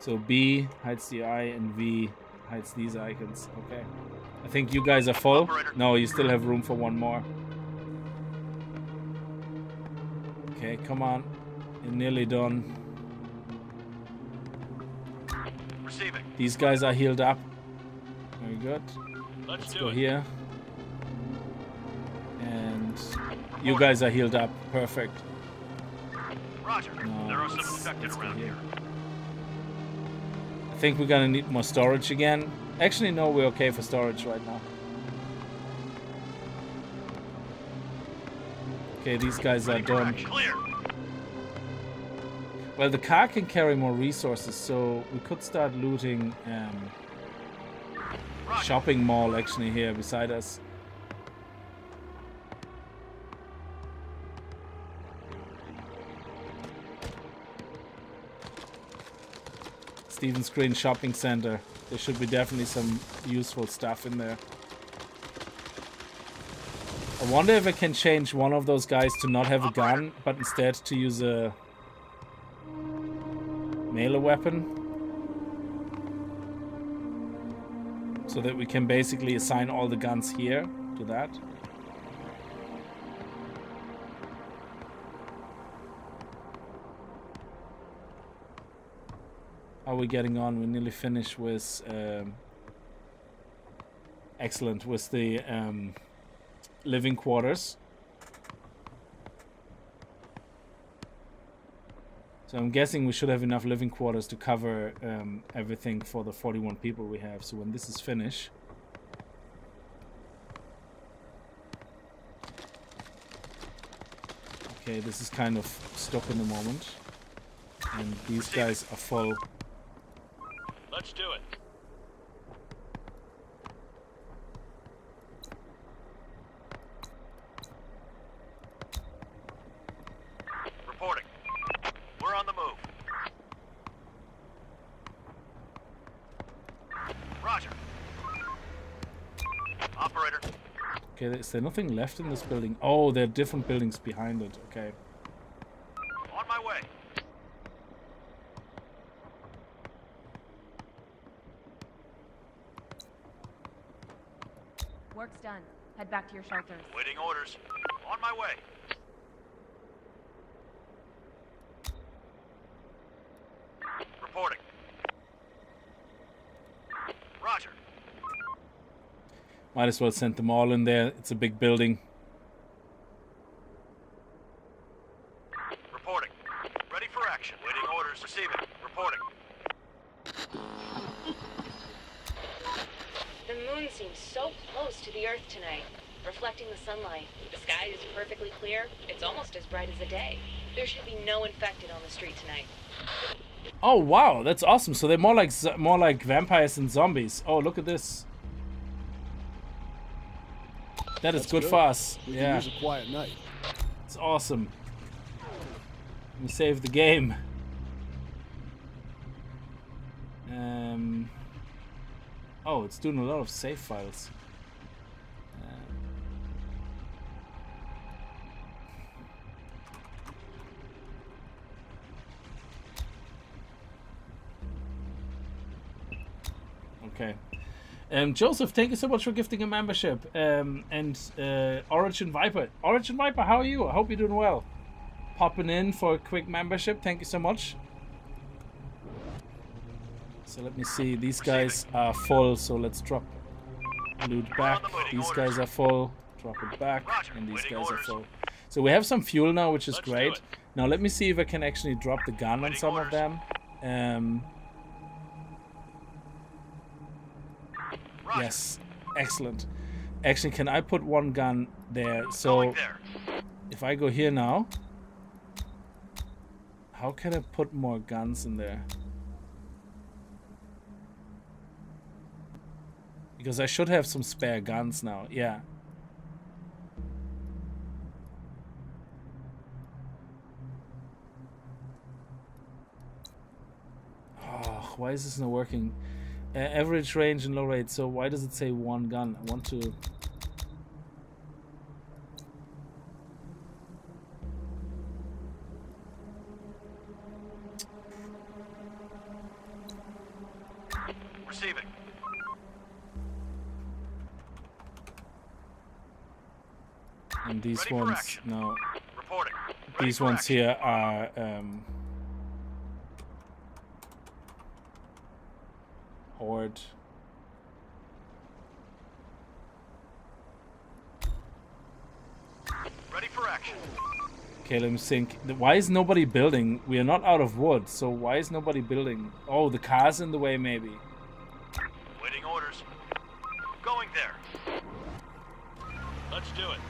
So B hides the UI and V hides these icons. Okay. I think you guys are full. Operator. No, you still have room for one more. Okay, come on. You're nearly done. Receiving. These guys are healed up. Very good. Let's, Let's do go it. here. And you guys are healed up. Perfect. Roger. No, there are some infected around here. here. I think we're gonna need more storage again. Actually, no, we're okay for storage right now. Okay, these guys are done. Well, the car can carry more resources, so we could start looting um, shopping mall actually here beside us. Stephen's Green Shopping Center. There should be definitely some useful stuff in there. I wonder if I can change one of those guys to not have a gun, but instead to use a melee weapon. So that we can basically assign all the guns here to that. How are we getting on? We're nearly finished with... Um, excellent, with the um, living quarters. So I'm guessing we should have enough living quarters to cover um, everything for the 41 people we have. So when this is finished... Okay, this is kind of stuck in the moment. And these guys are full. Let's do it. Reporting. We're on the move. Roger. Operator. Okay, is there nothing left in this building? Oh, there are different buildings behind it. Okay. On my way. Work's done. Head back to your shelters. Waiting orders. On my way. Reporting. Roger. Might as well send them all in there. It's a big building. Reporting. Ready for action. Waiting orders. Receiving. Reporting. The moon seems so close to the Earth tonight, reflecting the sunlight. The sky is perfectly clear. It's almost as bright as the day. There should be no infected on the street tonight. Oh wow, that's awesome. So they're more like more like vampires and zombies. Oh, look at this. That is That's good, good. for us. We yeah, can use a quiet night. it's awesome. We saved the game. Um. Oh, it's doing a lot of save files. Um, Okay. Um, Joseph, thank you so much for gifting a membership. Um, and uh, Origin Viper. Origin Viper, how are you? I hope you're doing well. Popping in for a quick membership. Thank you so much. So let me see. These guys are full, so let's drop loot back. These guys are full. Drop it back. And these guys are full. So we have some fuel now, which is great. Now let me see if I can actually drop the gun on some of them. Um, Roger. Yes. Excellent. Actually, can I put one gun there? So there. if I go here now, how can I put more guns in there? Because I should have some spare guns now. Yeah. Oh, why is this not working? Uh, average range and low rate. So why does it say one gun? I want to. Receiving. And these Ready ones, no, Reporting. Ready these ones action. here are um, horde. Ready for action. Okay, let me think. Why is nobody building? We are not out of wood, so why is nobody building? Oh, the car's in the way, maybe. Waiting orders. Going there. Let's do it.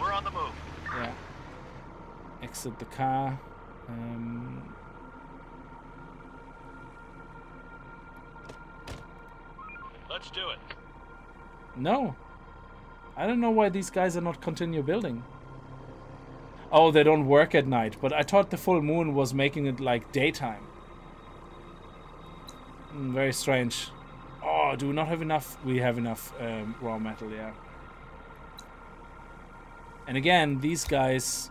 We're on the move. Yeah. Exit the car. Um, Let's do it. no. I don't know why these guys are not continue building. Oh, they don't work at night, but I thought the full moon was making it like daytime. Hmm, very strange. Oh, do we not have enough? We have enough um, raw metal, yeah. And again, these guys...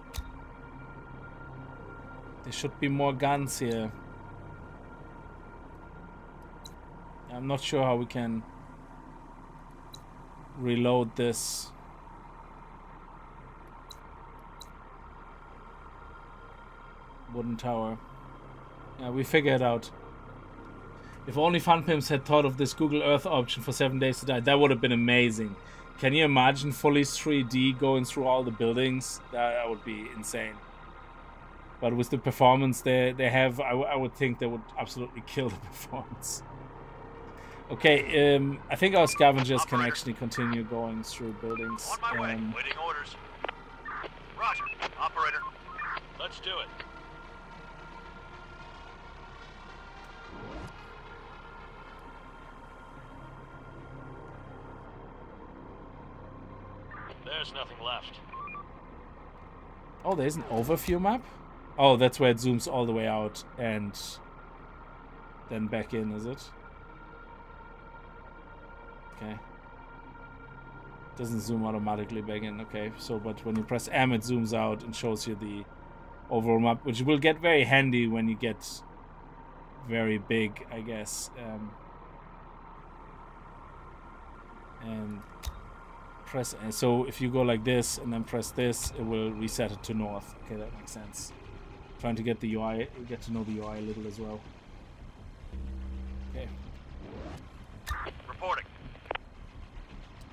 There should be more guns here. I'm not sure how we can reload this. Wooden tower. Yeah, we figure it out. If only Fun Pimps had thought of this Google Earth option for 7 days to die, that would have been amazing. Can you imagine fully 3D going through all the buildings? That, that would be insane. But with the performance they, they have, I, I would think they would absolutely kill the performance. Okay, um, I think our scavengers can actually continue going through buildings. On my way. Um, Waiting orders. Roger. Operator. Let's do it. There's nothing left. Oh, there's an overview map? Oh, that's where it zooms all the way out and then back in, is it? Okay. Doesn't zoom automatically back in, okay. So, but when you press M, it zooms out and shows you the overall map, which will get very handy when you get very big, I guess. Um, and press so if you go like this and then press this it will reset it to north okay that makes sense trying to get the UI get to know the UI a little as well. Okay. Reporting.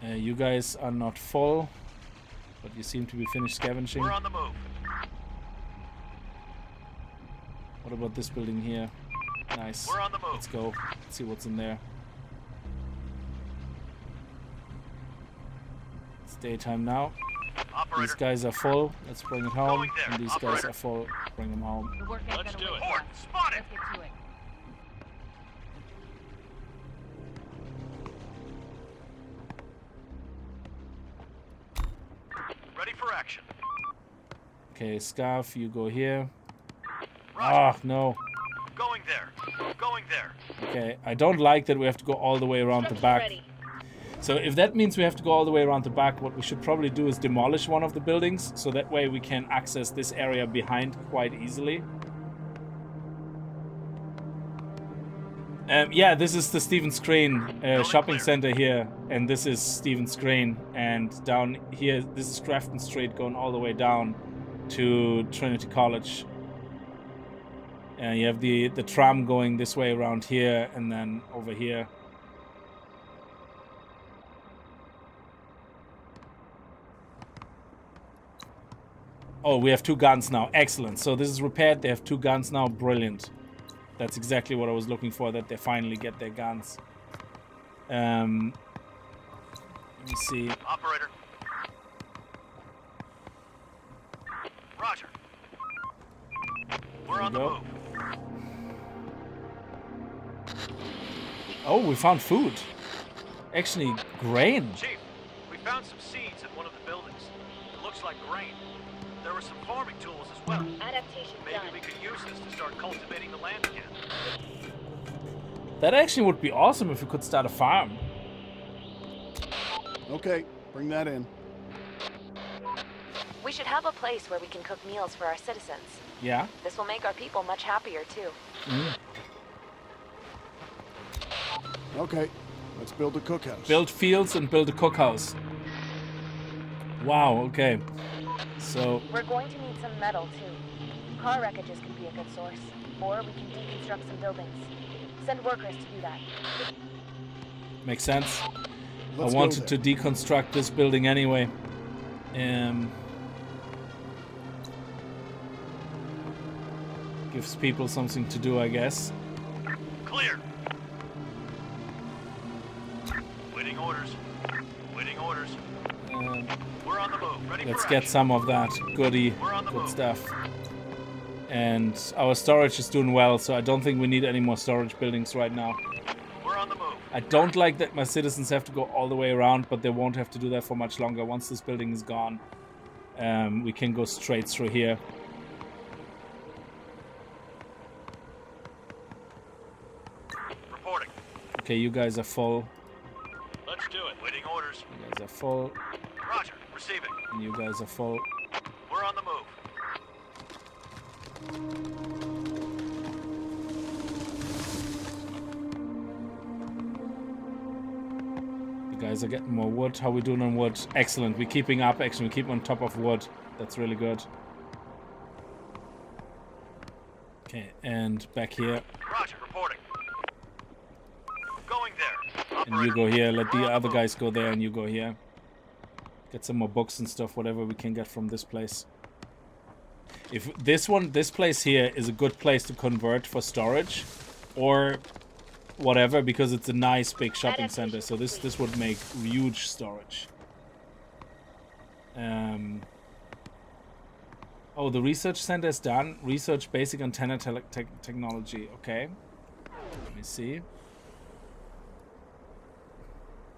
uh, you guys are not full but you seem to be finished scavenging. We're on the move. what about this building here? Nice. We're on the move. let's go. Let's see what's in there. It's daytime now These guys are full. Let's bring it home. And these guys are full. Bring them home. The work ain't Let's do it. for Port. Spotted. Let's get to it. Ready for action. Okay, Scav, you go here. Roger. Ah, no. Going there. Going there. Okay, I don't like that we have to go all the way around the back. ready. So if that means we have to go all the way around the back, what we should probably do is demolish one of the buildings, so that way we can access this area behind quite easily. Um, yeah, this is the Stephen's Green uh, shopping center here, and this is Stephen's Green, and down here, this is Grafton Street going all the way down to Trinity College. And you have the the tram going this way around here, and then over here. Oh, we have two guns now. Excellent. So this is repaired. They have two guns now. Brilliant. That's exactly what I was looking for, that they finally get their guns. Um, let me see. Operator. Roger. We're on we the go. move. Oh, we found food. Actually, grain. Chief, we found some seeds in one of the buildings. It looks like grain. There were some farming tools as well. Adaptation Maybe done. we could use this to start cultivating the land again. That actually would be awesome if we could start a farm. Okay, bring that in. We should have a place where we can cook meals for our citizens. Yeah. This will make our people much happier, too. Mm. Okay, let's build a cookhouse. Build fields and build a cookhouse. Wow, okay. So, We're going to need some metal, too. Car wreckages can be a good source. Or we can deconstruct some buildings. Send workers to do that. makes sense. Let's I wanted to deconstruct this building anyway. Um, gives people something to do, I guess. Let's get some of that goody, We're on the good stuff. And our storage is doing well, so I don't think we need any more storage buildings right now. We're on the move. I don't like that my citizens have to go all the way around, but they won't have to do that for much longer. Once this building is gone, um, we can go straight through here. Reporting. Okay, you guys are full. Let's do it. Waiting orders. You guys are full. Roger. Receiving. And you guys are full. We're on the move. You guys are getting more wood. How we doing on wood? Excellent. We're keeping up. Actually, we keep on top of wood. That's really good. Okay, and back here. Roger. Reporting. Going there. And you go here. Let the other guys go there, and you go here. Get some more books and stuff, whatever we can get from this place. If this one, this place here is a good place to convert for storage, or whatever, because it's a nice big shopping center. So this this would make huge storage. Um. Oh, the research center is done. Research basic antenna tele tech technology. Okay. Let me see.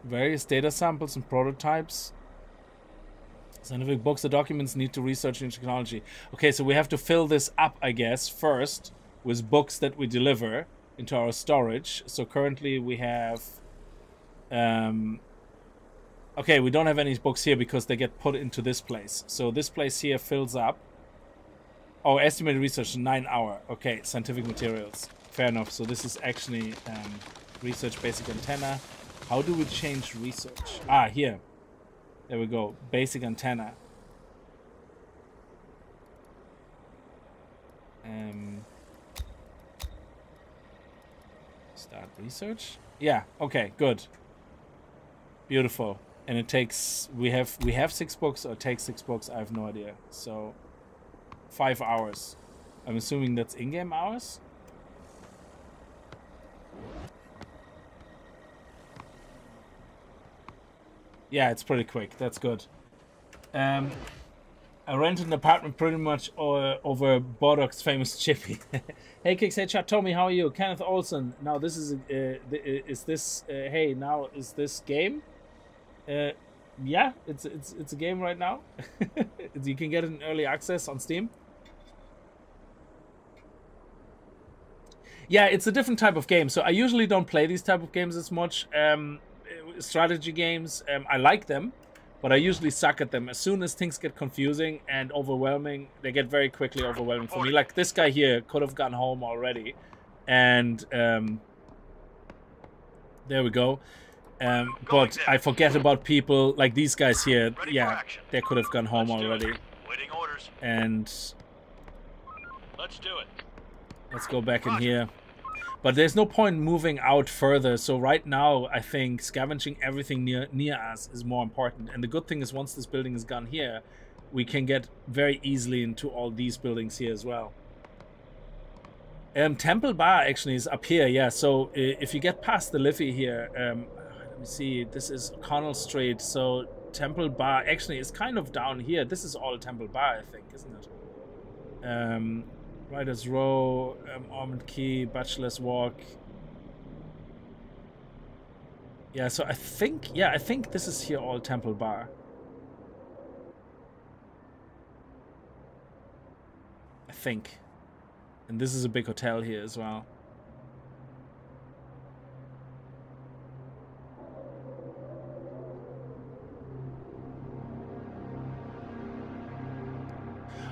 Various data samples and prototypes. Scientific books or documents need to research new technology. Okay, so we have to fill this up, I guess, first with books that we deliver into our storage. So currently we have. Um, okay, we don't have any books here because they get put into this place. So this place here fills up. Oh, estimated research nine hour. Okay, scientific materials. Fair enough. So this is actually um, research basic antenna. How do we change research? Ah, here. There we go. Basic antenna. Um, start research. Yeah. Okay. Good. Beautiful. And it takes. We have we have six books or it takes six books. I have no idea. So five hours. I'm assuming that's in-game hours. Yeah, it's pretty quick. That's good. Um, I rented an apartment pretty much o- over Burdock's famous Chippy. hey, Kickz, hey, chat, Tommy, how are you? Kenneth Olson. Now, this is, uh, th- is this, uh, hey, now, is this game? Uh, yeah, it's, it's, it's a game right now. you can get in early access on Steam. Yeah, it's a different type of game. So I usually don't play these type of games as much. Um, uh, strategy games, um, I like them, but I usually suck at them. As soon as things get confusing and overwhelming, they get very quickly overwhelming for me. Like this guy here could have gone home already, and um, there we go. Um, but I forget about people like these guys here. Yeah, they could have gone home Let's do it. already. Waiting orders. And Let's do it. Let's go back in here. But there's no point moving out further. So right now, I think scavenging everything near near us is more important. And the good thing is, once this building is gone here, we can get very easily into all these buildings here as well. Um, Temple Bar actually is up here. Yeah. So if you get past the Liffey here, um, let me see. This is Connell Street. So Temple Bar actually is kind of down here. This is all Temple Bar, I think, isn't it? Um, Ryder's Row, um, Ormond Quay, Bachelor's Walk. Yeah, so I think, yeah, I think this is here all Temple Bar. I think. And this is a big hotel here as well.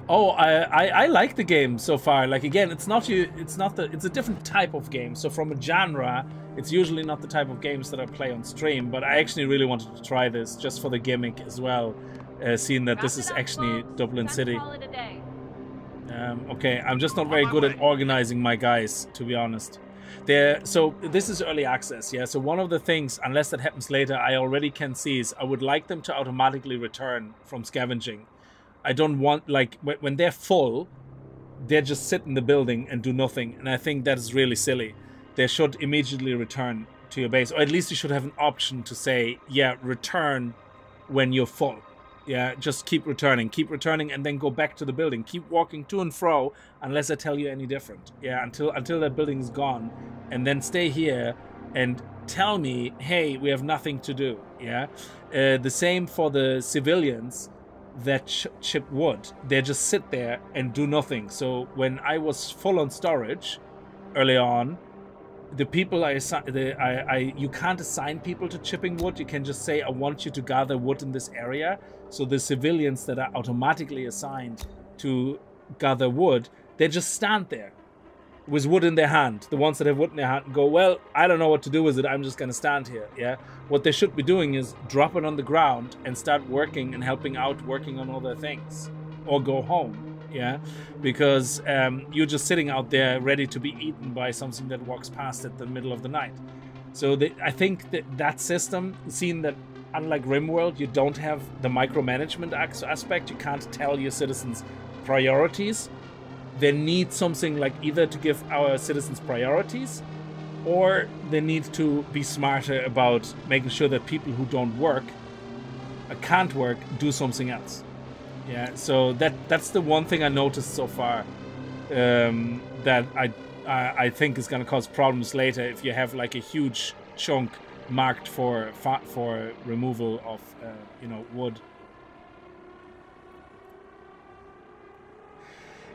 Oh, I, I, I like the game so far. Like again, it's not you. It's not the. It's a different type of game. So from a genre, it's usually not the type of games that I play on stream. But I actually really wanted to try this just for the gimmick as well, uh, seeing that this is actually Dublin City. Um, okay, I'm just not very good at organizing my guys, to be honest. There, so this is early access, yeah. So one of the things, unless that happens later, I already can see is I would like them to automatically return from scavenging. I don't want like when they're full, they just sit in the building and do nothing, and I think that is really silly. They should immediately return to your base, or at least you should have an option to say, yeah, return when you're full. Yeah, just keep returning, keep returning, and then go back to the building. Keep walking to and fro unless I tell you any different. Yeah, until until that building is gone, and then stay here and tell me, hey, we have nothing to do. Yeah, uh, the same for the civilians that ch chip wood. They just sit there and do nothing. So when I was full on storage early on, the people I assign, the, I, I, you can't assign people to chipping wood. You can just say, I want you to gather wood in this area. So the civilians that are automatically assigned to gather wood, they just stand there with wood in their hand, the ones that have wood in their hand, go, well, I don't know what to do with it. I'm just going to stand here. Yeah. What they should be doing is drop it on the ground and start working and helping out, working on other things, or go home. Yeah. Because um, you're just sitting out there ready to be eaten by something that walks past at the middle of the night. So they, I think that that system, seeing that unlike RimWorld, you don't have the micromanagement aspect, you can't tell your citizens priorities they need something like either to give our citizens priorities or they need to be smarter about making sure that people who don't work uh, can't work do something else. Yeah so that that's the one thing i noticed so far um, that i I, I think is going to cause problems later if you have like a huge chunk marked for for removal of uh, you know wood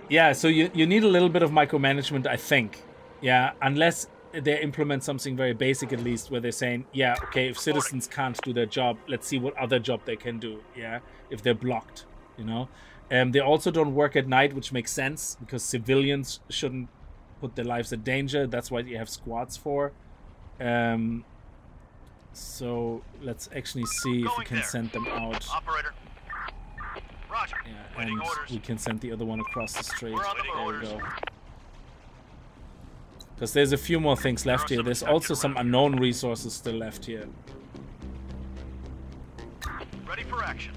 Yeah, so you, you need a little bit of micromanagement, I think. Yeah, unless they implement something very basic at least where they're saying, yeah, okay, if citizens can't do their job, let's see what other job they can do. Yeah, if they're blocked, you know. Um, they also don't work at night, which makes sense because civilians shouldn't put their lives in danger. That's what you have squads for. Um, so let's actually see if we can send them out. Operator. Roger. Yeah, and we can send the other one across the street. there we go. Because there's a few more things left here. There's also some unknown resources still left here. Ready for action.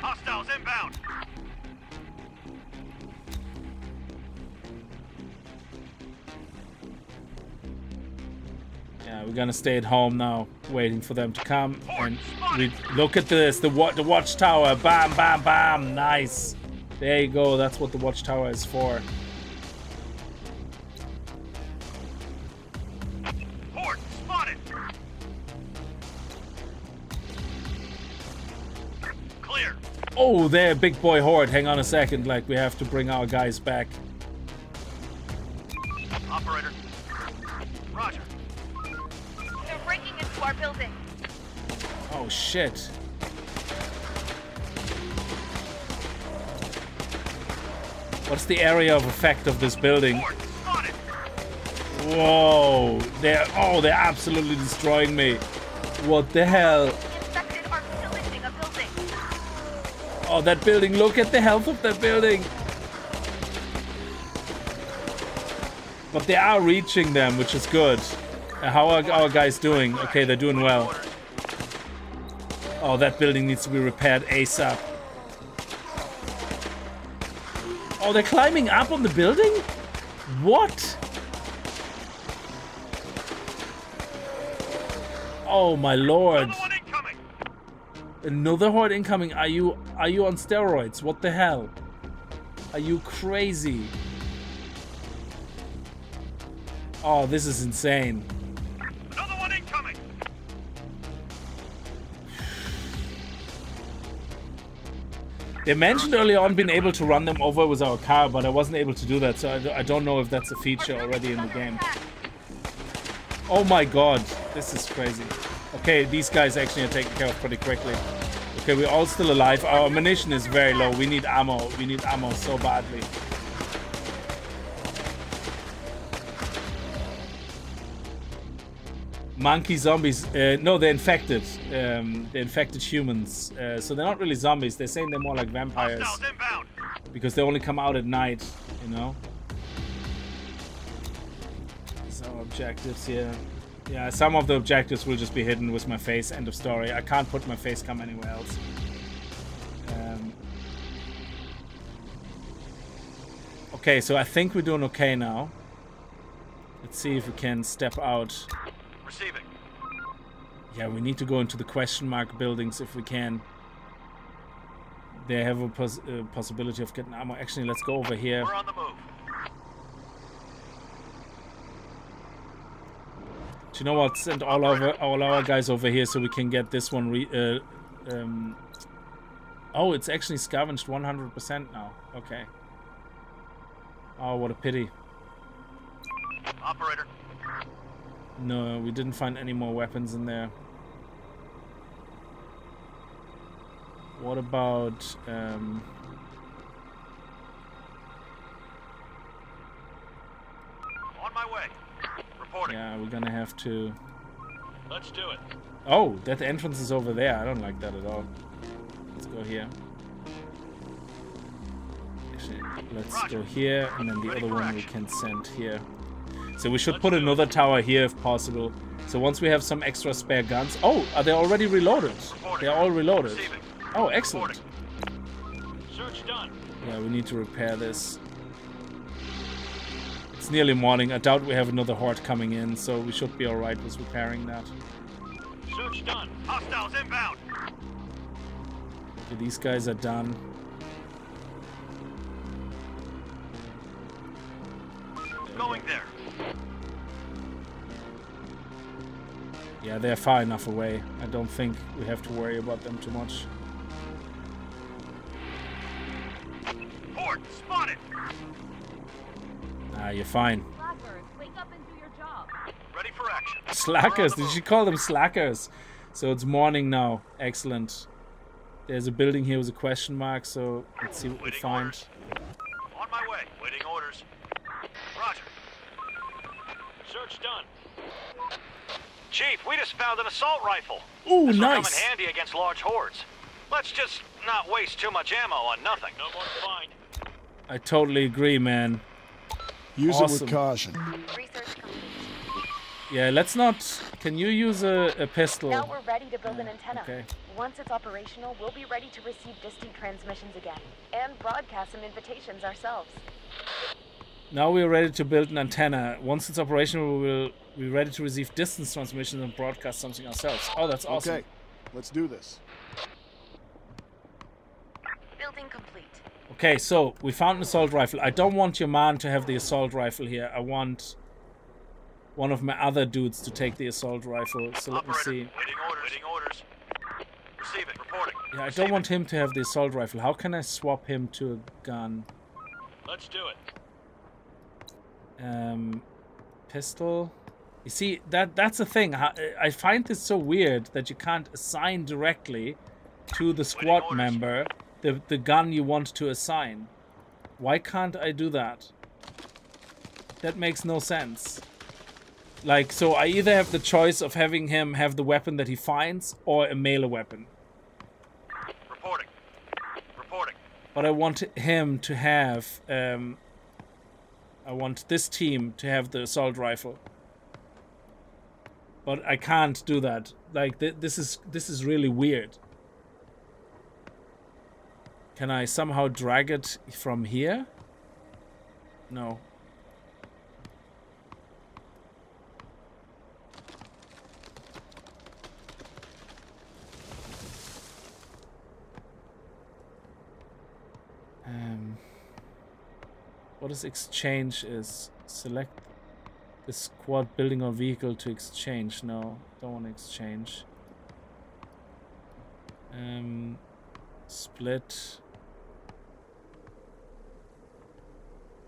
Hostiles inbound. Yeah, we're gonna stay at home now, waiting for them to come. And we look at this, the the watchtower. Bam, bam, bam. Nice. There you go. That's what the watchtower is for. Port spotted. Clear. Oh, there, big boy horde. Hang on a second. Like we have to bring our guys back. Operator. Roger our building. Oh, shit. What's the area of effect of this building? Whoa! They're oh, they're absolutely destroying me. What the hell? Oh, that building! Look at the health of that building. But they are reaching them, which is good. How are our guys doing? Okay, they're doing well. Oh, that building needs to be repaired ASAP. Oh, they're climbing up on the building? What? Oh my lord. Another horde incoming. Are you are you on steroids? What the hell? Are you crazy? Oh, this is insane. They mentioned earlier on being able to run them over with our car, but I wasn't able to do that, so I I don't know if that's a feature already in the game. Oh my god, this is crazy. Okay, these guys actually are taken care of pretty quickly. Okay, we're all still alive. Our ammunition is very low. We need ammo. We need ammo so badly. Monkey zombies. Uh, no, they're infected. Um, they're infected humans. Uh, so they're not really zombies. They're saying they're more like vampires. Because they only come out at night, you know? So objectives here. Yeah, some of the objectives will just be hidden with my face. End of story. I can't put my face cam anywhere else. Um, okay, so I think we're doing okay now. Let's see if we can step out. Receiving. Yeah, we need to go into the question mark buildings if we can. They have a pos uh, possibility of getting ammo. Actually, let's go over here. We're on the move. Do you know what? Send all our all our guys over here so we can get this one. Re uh, um. Oh, it's actually scavenged 100% now. Okay. Oh, what a pity. Operator. No, we didn't find any more weapons in there. What about um? On my way. Reporting. Yeah, we're gonna have to. Let's do it. Oh, that entrance is over there. I don't like that at all. Let's go here. Actually, let's go here, and then the other one we can send here. So we should put another tower here if possible. So once we have some extra spare guns... Oh, are they already reloaded? They're all reloaded. Oh, excellent. Search done. Yeah, we need to repair this. It's nearly morning. I doubt we have another horde coming in, so we should be alright with repairing that. Search done. Hostiles inbound. Okay, these guys are done. Going there. Yeah, they're far enough away. I don't think we have to worry about them too much. Horde spotted. Ah, you're fine. Slackers, wake up and do your job. Ready for action. Slackers. We're on the Did you call them slackers? So it's morning now. Excellent. There's a building here with a question mark, so let's see what we find. orders. On my way. Waiting orders. Roger. Search done. Chief, we just found an assault rifle. Ooh, this will come in handy against large hordes. Let's just not waste too much ammo on nothing. No more to find. I totally agree, man. Use it with caution. Yeah, let's not... Can you use a, a pistol? Now we're ready to build an antenna. Okay. Once it's operational, we'll be ready to receive distant transmissions again and broadcast some invitations ourselves. Now we're ready to build an antenna. Once it's operational, we will be ready to receive distance transmissions and broadcast something ourselves. Oh, that's awesome. Okay, let's do this. Building complete. Okay, so we found an assault rifle. I don't want your man to have the assault rifle here. I want one of my other dudes to take the assault rifle. So let me see. Waiting orders. Waiting orders. Receiving. Reporting. Yeah, I don't Receiving. want him to have the assault rifle. How can I swap him to a gun? Let's do it. Um, pistol. You see, that that's the thing. I find this so weird that you can't assign directly to the squad member the the gun you want to assign. Why can't I do that? That makes no sense. Like, so I either have the choice of having him have the weapon that he finds or a melee weapon. Reporting. Reporting. But I want him to have. Um, I want this team to have the assault rifle. But I can't do that. Like th- this is this is really weird. Can I somehow drag it from here? No. Um, what is exchange is? Select the squad building or vehicle to exchange. No, don't want to exchange. Um, split.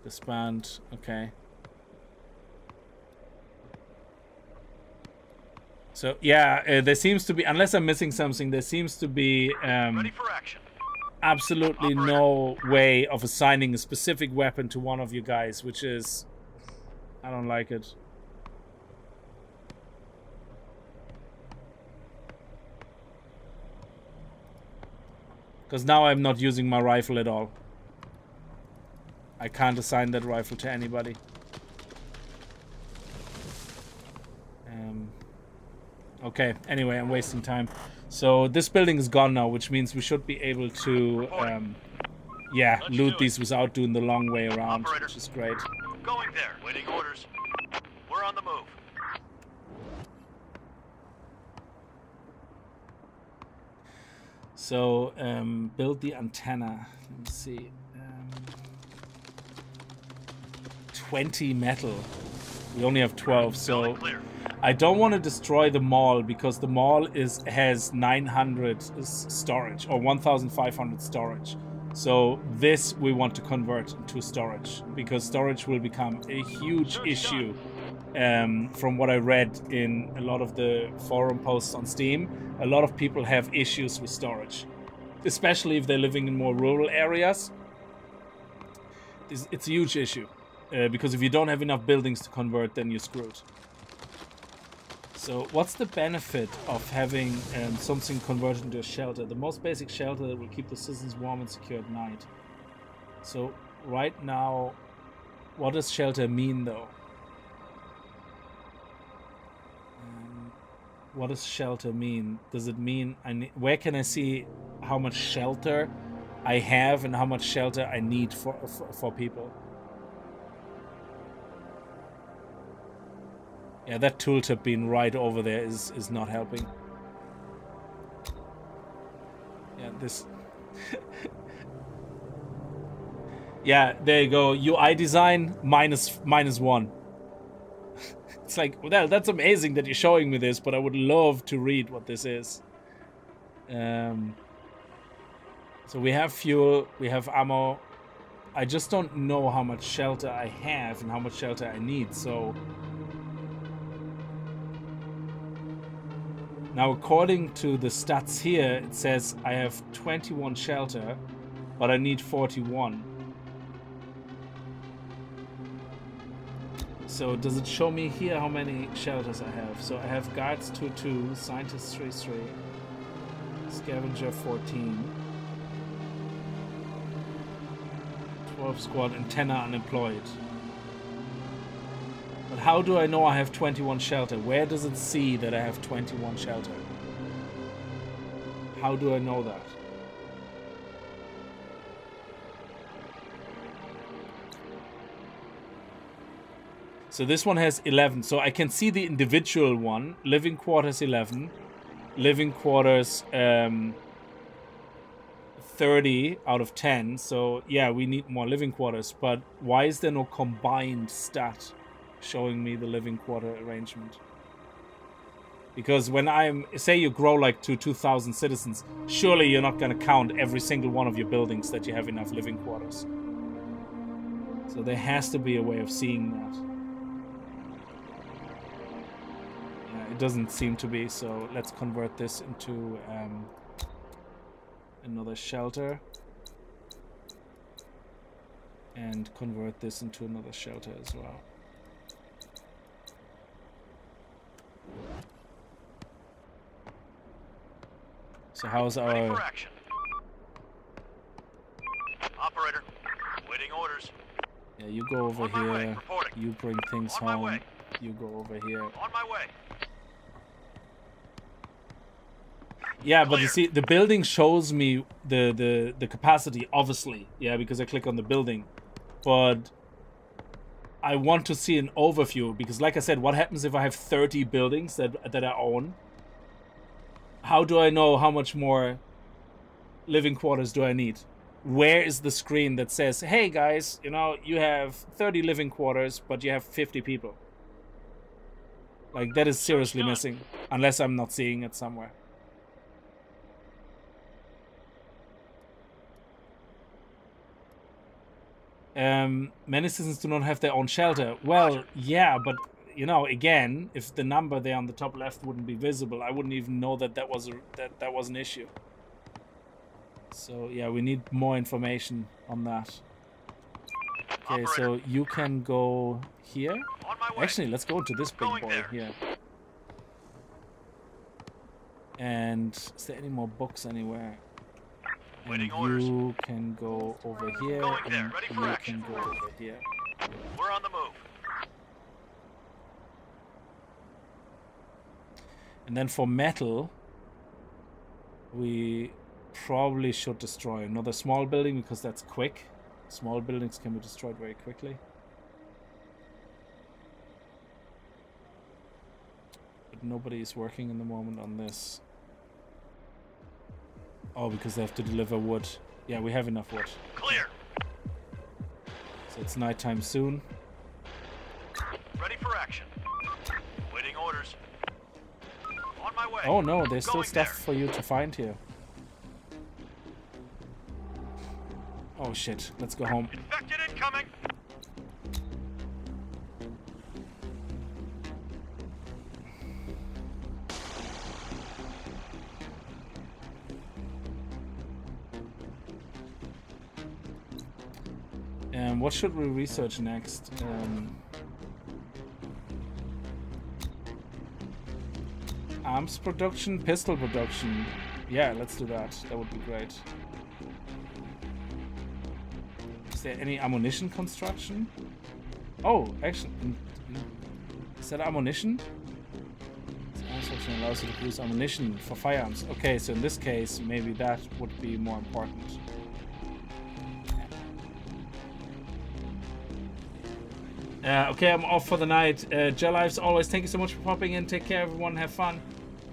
Disband. Okay. So yeah, uh, there seems to be, unless I'm missing something, there seems to be um, absolutely no way of assigning a specific weapon to one of you guys, which is, I don't like it. Because now I'm not using my rifle at all. I can't assign that rifle to anybody. Um, okay, anyway, I'm wasting time. So this building is gone now, which means we should be able to, um, yeah, Let's loot these without doing the long way around, Operator. which is great. Going there. Waiting orders. We're on the move. So um, build the antenna. Let me see. Um, 20 metal. We only have 12, so. I don't want to destroy the mall because the mall is has 900 storage or 1,500 storage. So this we want to convert to storage because storage will become a huge issue. Um, from what I read in a lot of the forum posts on Steam, a lot of people have issues with storage, especially if they're living in more rural areas. It's, it's a huge issue uh, because if you don't have enough buildings to convert, then you're screwed. So, what's the benefit of having um, something converted into a shelter? The most basic shelter that will keep the citizens warm and secure at night. So, right now, what does shelter mean though? Um, what does shelter mean? Does it mean I ne- where can I see how much shelter I have and how much shelter I need for for, for people? Yeah, that tooltip being right over there is is not helping. Yeah, this. yeah, there you go. UI design minus minus one. it's like, well, that's amazing that you're showing me this, but I would love to read what this is. Um. So we have fuel, we have ammo. I just don't know how much shelter I have and how much shelter I need. So. Now, according to the stats here, it says I have 21 shelter, but I need 41. So does it show me here how many shelters I have? So I have guards 2-2, scientist 3-3, scavenger 14, 12 squad, and 10 are unemployed. But how do I know I have 21 shelter? Where does it see that I have 21 shelter? How do I know that? So this one has 11. So I can see the individual one. Living quarters 11. Living quarters um, 30 out of 10. So yeah, we need more living quarters. But why is there no combined stat showing me the living quarter arrangement? Because when I'm, say you grow like to 2,000 citizens, surely you're not going to count every single one of your buildings that you have enough living quarters. So there has to be a way of seeing that. Yeah, it doesn't seem to be, so let's convert this into um, another shelter. And convert this into another shelter as well. So how's our action. Operator, waiting orders. yeah? You go over way, here. You bring things On home. You go over here. On my way. Yeah, but you see, the building shows me the the the capacity, obviously. Yeah, because I click on the building, but I want to see an overview because, like I said, what happens if I have thirty buildings that that I own? How do I know how much more living quarters do I need? Where is the screen that says, "Hey guys, you know, you have thirty living quarters, but you have fifty people"? Like that is seriously missing, unless I'm not seeing it somewhere. Um, many citizens do not have their own shelter. Well, yeah, but you know, again, if the number there on the top left wouldn't be visible, I wouldn't even know that that was a, that that was an issue. So yeah, we need more information on that. Okay, Operator. so you can go here. On my way. Actually, let's go into this big boy there. here. And is there any more books anywhere? And Waiting orders. you can go over here, Going and there, ready you action. can go over here. We're on the move. And then for metal, we probably should destroy another small building because that's quick. Small buildings can be destroyed very quickly. But nobody is working in the moment on this. Oh, because they have to deliver wood. Yeah, we have enough wood. Clear. So it's nighttime soon. Ready for action. Waiting orders. On my way. Oh no, there's still stuff there. for you to find here. Oh shit, let's go home. Infected incoming. Um, what should we research next? Um, arms production, pistol production. Yeah, let's do that. That would be great. Is there any ammunition construction? Oh, actually, in- in- is that ammunition? Arms production allows you to produce ammunition for firearms. Okay, so in this case, maybe that would be more important. Uh, okay, I'm off for the night. Uh, Gel Lives, always, thank you so much for popping in. Take care, everyone. Have fun.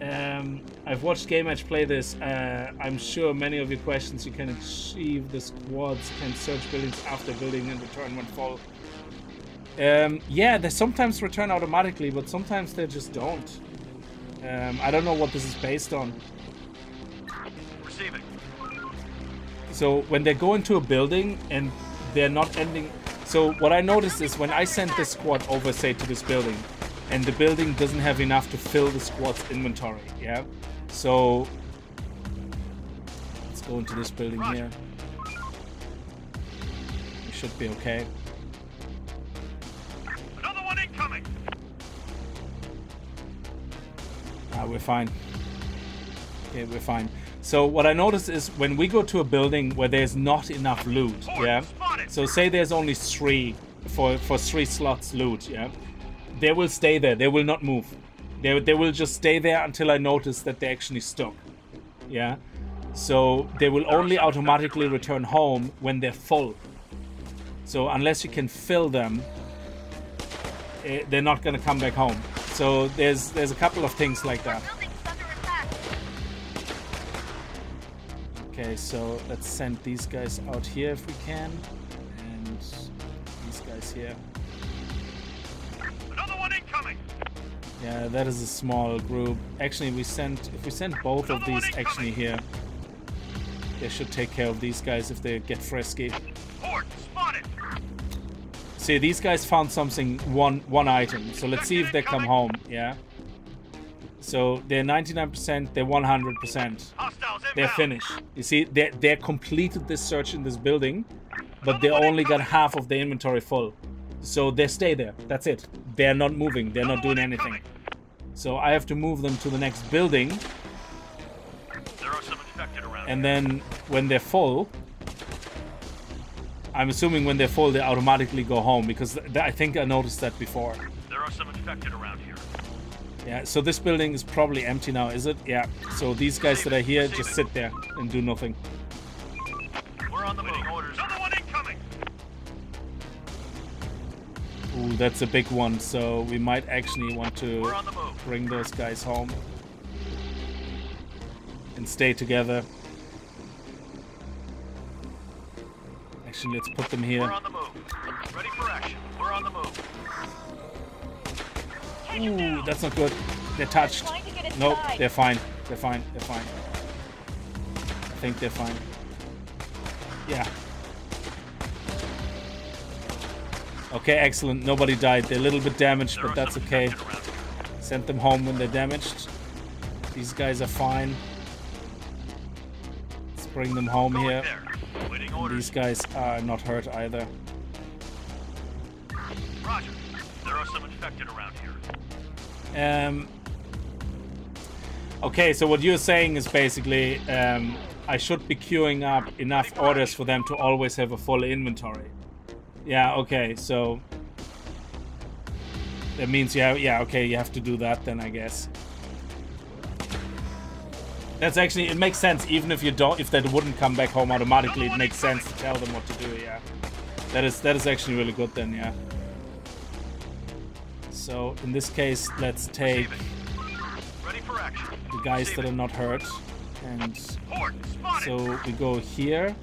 Um, I've watched Game Edge play this. Uh, I'm sure many of your questions you can achieve the squads can search buildings after building and return when full. Um, yeah, they sometimes return automatically, but sometimes they just don't. Um, I don't know what this is based on. Receiving. So when they go into a building and they're not ending. So what I noticed is when I send this squad over, say, to this building, and the building doesn't have enough to fill the squad's inventory, yeah. So let's go into this building here. We should be okay. Another one incoming. Ah, we're fine. Okay, we're fine. So what I noticed is when we go to a building where there's not enough loot, yeah. So say there's only three for for three slots loot, yeah. They will stay there. They will not move. They they will just stay there until I notice that they're actually stuck. Yeah. So they will only automatically return home when they're full. So unless you can fill them, eh, they're not gonna come back home. So there's there's a couple of things like that. Okay, so let's send these guys out here if we can, here. Another one incoming. Yeah, that is a small group. Actually, we sent if we send both of Another one these actually here, they should take care of these guys if they get frisky. Horde spotted. See, these guys found something one one item. So let's see if they come home. Yeah. So they're 99%. They're 100%. They're finished. You see, they they completed this search in this building, but they only got half of the inventory full. So they stay there. That's it. They're not moving. They're not doing anything. So I have to move them to the next building, There are some infected around. and then when they're full, I'm assuming when they're full, they automatically go home because I think I noticed that before. There are some infected around here. Yeah. So this building is probably empty now, is it? Yeah. So these guys that are here just sit there and do nothing. We're on the move. Ooh, that's a big one. So we might actually want to We're on the move. bring those guys home and stay together. Actually, let's put them here. on the move. Ready for action. We're on the move. Ooh, that's not good. They're touched. Trying to get Nope, they're fine. They're fine. They're fine. I think they're fine. Yeah. Okay, excellent. Nobody died. They're a little bit damaged, but that's okay. infected around here. Send them home when they're damaged. These guys are fine. Let's bring them home here. there. Waiting orders. These guys are not hurt either. Roger. There are some infected around here. Um, okay, so what you're saying is basically um, I should be queuing up enough orders for them to always have a full inventory. Yeah, okay, so that means have, yeah, okay, you have to do that then, I guess. That's actually, it makes sense, even if you don't, if that wouldn't come back home automatically, it makes sense to tell them what to do, yeah. That is, that is actually really good then, yeah. So, in this case, let's take Ready for action. the guys that are not hurt. And so we go here,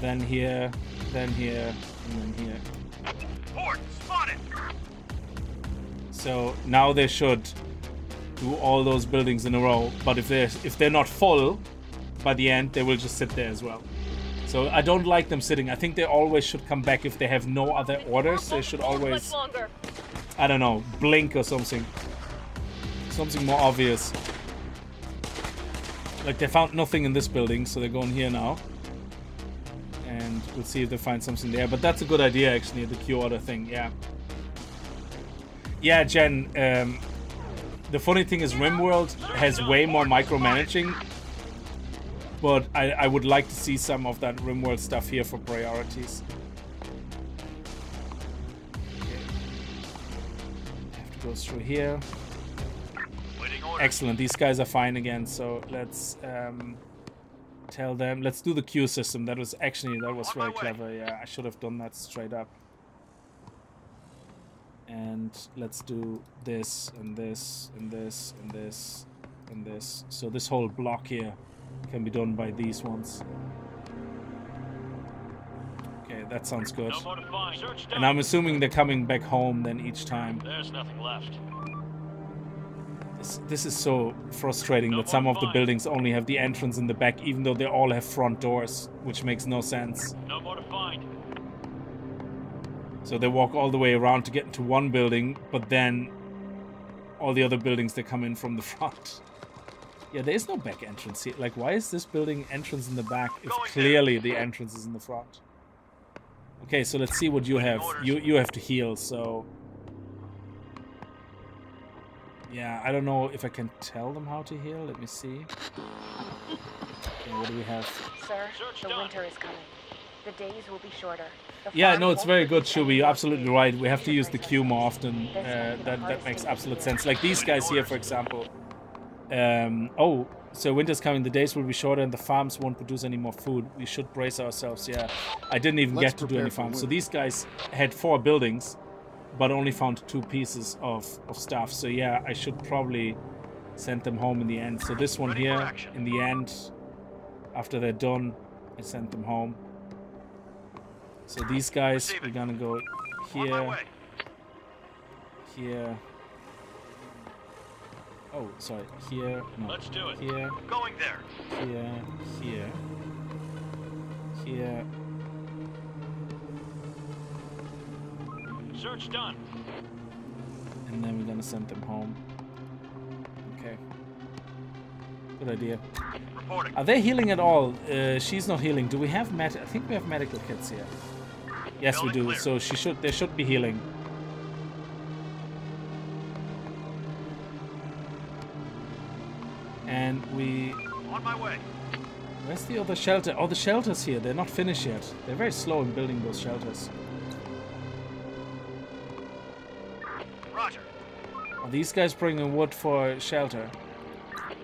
then here, then here, and then here. Port spotted. So now they should do all those buildings in a row. But if they're if they're not full by the end, they will just sit there as well. So I don't like them sitting. I think they always should come back if they have no other orders. They should always longer. I don't know, blink or something. Something more obvious. Like they found nothing in this building, so they're going here now. We'll see if they find something there. But that's a good idea actually, the queue order thing, yeah. Yeah, Jen, um, the funny thing is RimWorld has way more micromanaging. But I, I would like to see some of that RimWorld stuff here for priorities. Have to go through here. Excellent. These guys are fine again. So let's um, tell them. Let's do the queue system. That was actually that was On my very way. clever. Yeah, I should have done that straight up. And let's do this and this and this and this and this. So this whole block here can be done by these ones. Okay, that sounds good. No more to find. Search done. And I'm assuming they're coming back home then each time. There's nothing left. This, this is so frustrating that some of the buildings only have the entrance in the back, even though they all have front doors, which makes no sense. No more to find. So they walk all the way around to get into one building, but then all the other buildings they come in from the front. Yeah, there is no back entrance here. Like, why is this building entrance in the back if clearly the entrance is in the front? Okay, so let's see what you have. You you have to heal, so yeah, I don't know if I can tell them how to heal. Let me see. Okay, what do we have? Sir, Search the done. winter is coming. The days will be shorter. The Yeah, no, it's very good, produce Shubi. You're absolutely right. We have to use the brace queue more often. Uh, might be the that that makes absolute sense. Like these guys here, for example. Um, oh, so winter's coming. The days will be shorter, and the farms won't produce any more food. We should brace ourselves. Yeah, I didn't even Let's get to do any farms. So these guys had four buildings, but only found two pieces of of stuff. So yeah, I should probably send them home in the end. So this one here, in the end, after they're done, I sent them home. So these guys, we're gonna go here, here. Oh, sorry. Here, no. Let's do it. Here, Going there. here, here, here. Search done. And then we're gonna send them home. Okay. Good idea. Reporting. Are they healing at all? Uh, she's not healing. Do we have med? I think we have medical kits here. Yes, we do. clear. So she should. They should be healing. And we. On my way. Where's the other shelter? Oh, the shelters here. They're not finished yet. They're very slow in building those shelters. These guys bringing wood for shelter?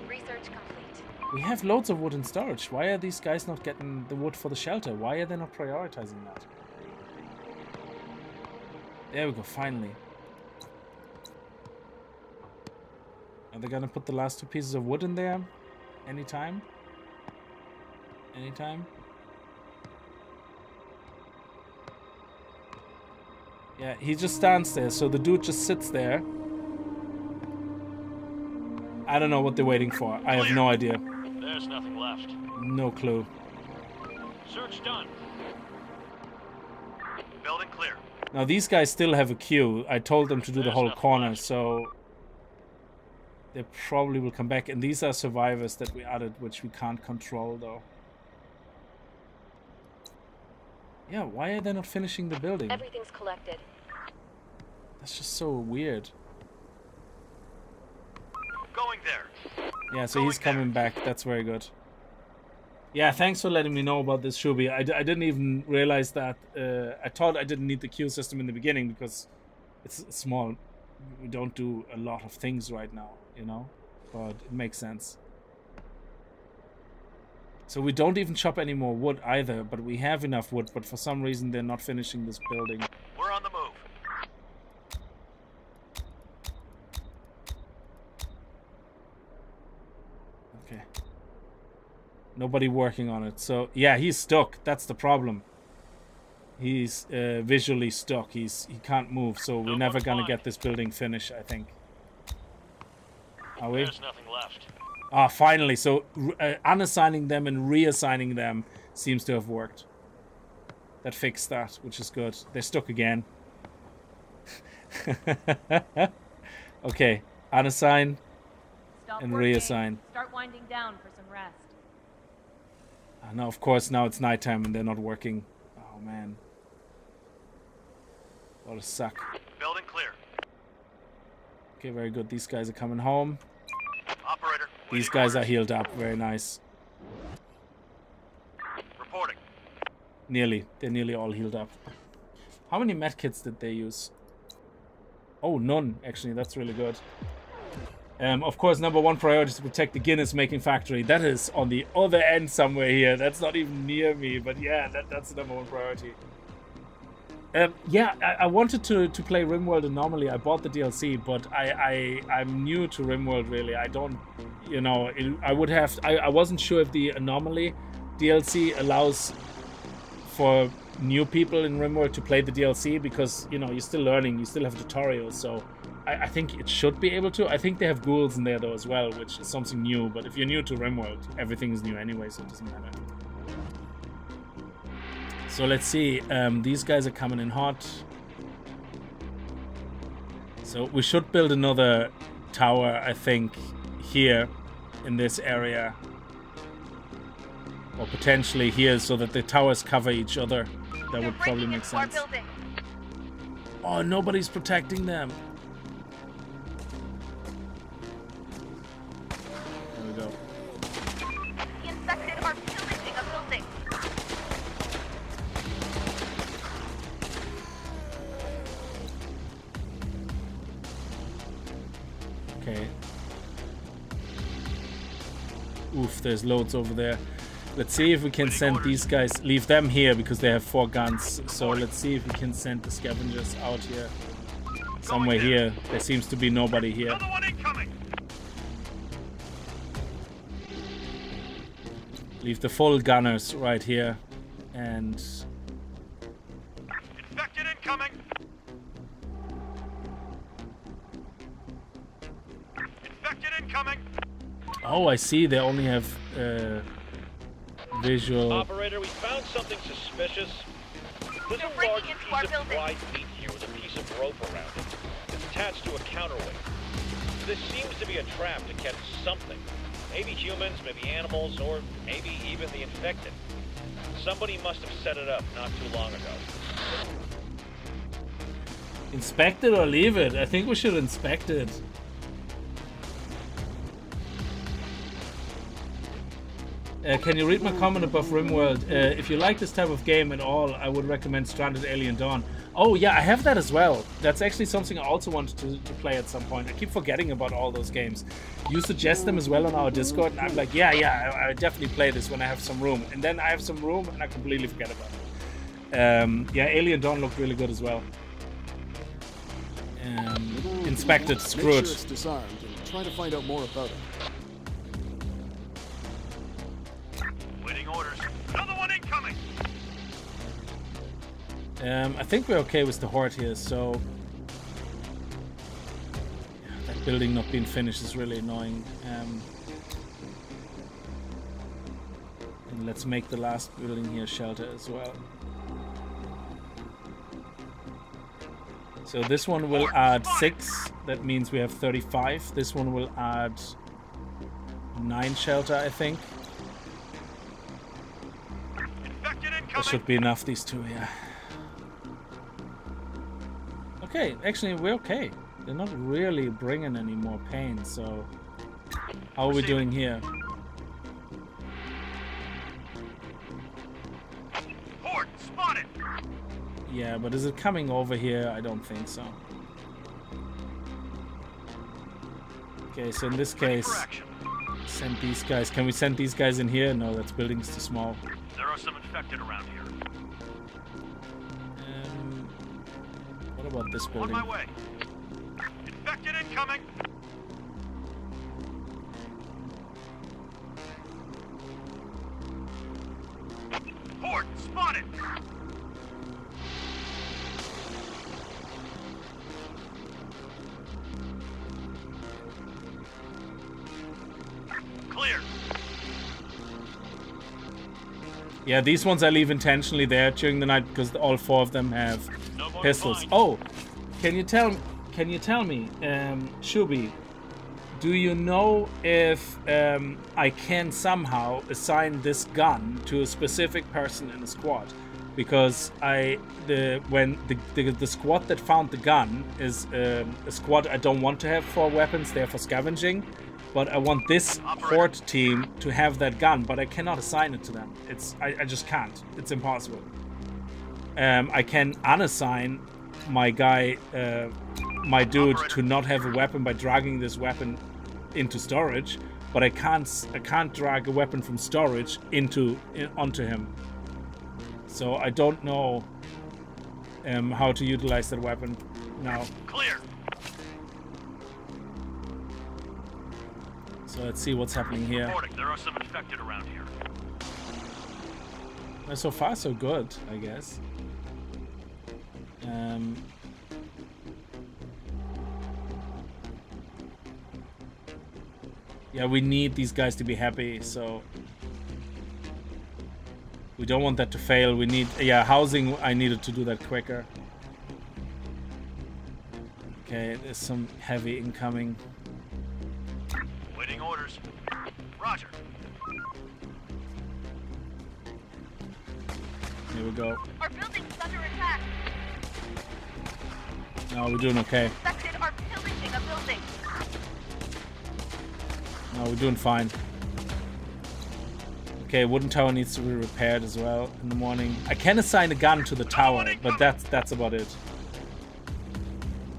Research complete. We have loads of wood in storage. Why are these guys not getting the wood for the shelter? Why are they not prioritizing that? There we go, finally. Are they gonna put the last two pieces of wood in there? Anytime? Anytime? Yeah, he just stands there, so the dude just sits there. I don't know what they're waiting for. I have no idea. There's nothing left. No clue. Search done. Building clear. Now these guys still have a queue. I told them to do the whole corner, left. so they probably will come back. And these are survivors that we added, which we can't control though. Yeah, why are they not finishing the building? Everything's collected. That's just so weird. Going there. Yeah, so Going he's coming back. That's very good. Yeah, thanks for letting me know about this, Shubi. I, d- I didn't even realize that. Uh, I thought I didn't need the queue system in the beginning because it's small. We don't do a lot of things right now, you know? But it makes sense. So we don't even chop any more wood either, but we have enough wood, but for some reason they're not finishing this building. We're on the move. Okay. Nobody working on it. So yeah, he's stuck. That's the problem. He's uh, visually stuck. He's he can't move. So we're No never gonna get this building finished. I think. Are we? There's nothing left. Ah, finally. So uh, unassigning them and reassigning them seems to have worked. That fixed that, which is good. They're stuck again. okay, unassign Stop and working. reassign. Start winding down for some rest. Uh, now, of course, now it's nighttime and they're not working. Oh man, what a suck. Building clear. Okay, very good. These guys are coming home. Operator. These guys are healed up. Very nice. Reporting. Nearly. They're nearly all healed up. How many medkits did they use? Oh, none. Actually, that's really good. Um, of course, number one priority is to protect the Guinness making factory. That is on the other end somewhere here. That's not even near me. But yeah, that, that's the number one priority. Um, yeah, I, I wanted to, to play RimWorld Anomaly. I bought the DLC, but I, I I'm new to RimWorld really. I don't, you know, it, I would have. I, I wasn't sure if the Anomaly DLC allows for new people in RimWorld to play the DLC because you know you're still learning, you still have tutorials. So I, I think it should be able to. I think they have ghouls in there though as well, which is something new. But if you're new to RimWorld, everything is new anyway, so it doesn't matter. So let's see. Um, these guys are coming in hot. So we should build another tower, I think, here in this area. Or potentially here so that the towers cover each other. That would probably make sense. Oh, nobody's protecting them. There's loads over there. Let's see if we can send these guys, leave them here because they have four guns. So let's see if we can send the scavengers out here. Somewhere here. There seems to be nobody here. Another one incoming. Leave the full gunners right here. And Infected incoming. Infected incoming. Oh, I see. They only have uh, visual. Operator, we found something suspicious. There's They're a breaking large into piece our of building. dried meat here with a piece of rope around it. It's attached to a counterweight. This seems to be a trap to catch something. Maybe humans, maybe animals, or maybe even the infected. Somebody must have set it up not too long ago. Inspect it or leave it? I think we should inspect it. Uh, can you read my comment above RimWorld? Uh, if you like this type of game at all, I would recommend Stranded Alien Dawn. Oh yeah, I have that as well. That's actually something I also wanted to, to play at some point. I keep forgetting about all those games. You suggest them as well on our Discord, and I'm like, yeah, yeah, I, I definitely play this when I have some room. And then I have some room, and I completely forget about it. Um, yeah, Alien Dawn looked really good as well. Um, inspected, screw sure it's disarmed and try to find out more about it. Um, I think we're okay with the horde here, so that building not being finished is really annoying. Um, and let's make the last building here shelter as well. So this one will add 6. That means we have 35. This one will add 9 shelter, I think. That should be enough, these two, yeah. Okay, actually, we're okay. They're not really bringing any more pain, so... How are we doing here? Horde spotted. Yeah, but is it coming over here? I don't think so. Okay, so in this case, send these guys. Can we send these guys in here? No, that building's too small. There are some infected around here. What about this On my way. Infected incoming. Horde spotted. Yeah, these ones I leave intentionally there during the night because all four of them have pistols. Oh, can you tell? Can you tell me, um, Shubi? Do you know if um, I can somehow assign this gun to a specific person in the squad? Because I the when the the, the squad that found the gun is um, a squad I don't want to have for weapons. They're for scavenging. But I want this horde team to have that gun, but I cannot assign it to them. It's I, I just can't. It's impossible. Um, I can unassign my guy, uh, my dude, to not have a weapon by dragging this weapon into storage, but I can't I can't drag a weapon from storage into in, onto him. So I don't know um, how to utilize that weapon now. Clear. So let's see what's happening here. There are some infected around here. So far, so good, I guess. Um, yeah, we need these guys to be happy, so we don't want that to fail. We need, yeah, housing. I needed to do that quicker. Okay, there's some heavy incoming. Roger. Here we go. Our building's under attack. No, we're doing okay. Infected are pillaging a building. No, we're doing fine. Okay, wooden tower needs to be repaired as well in the morning. I can assign a gun to the tower, but that's that's about it.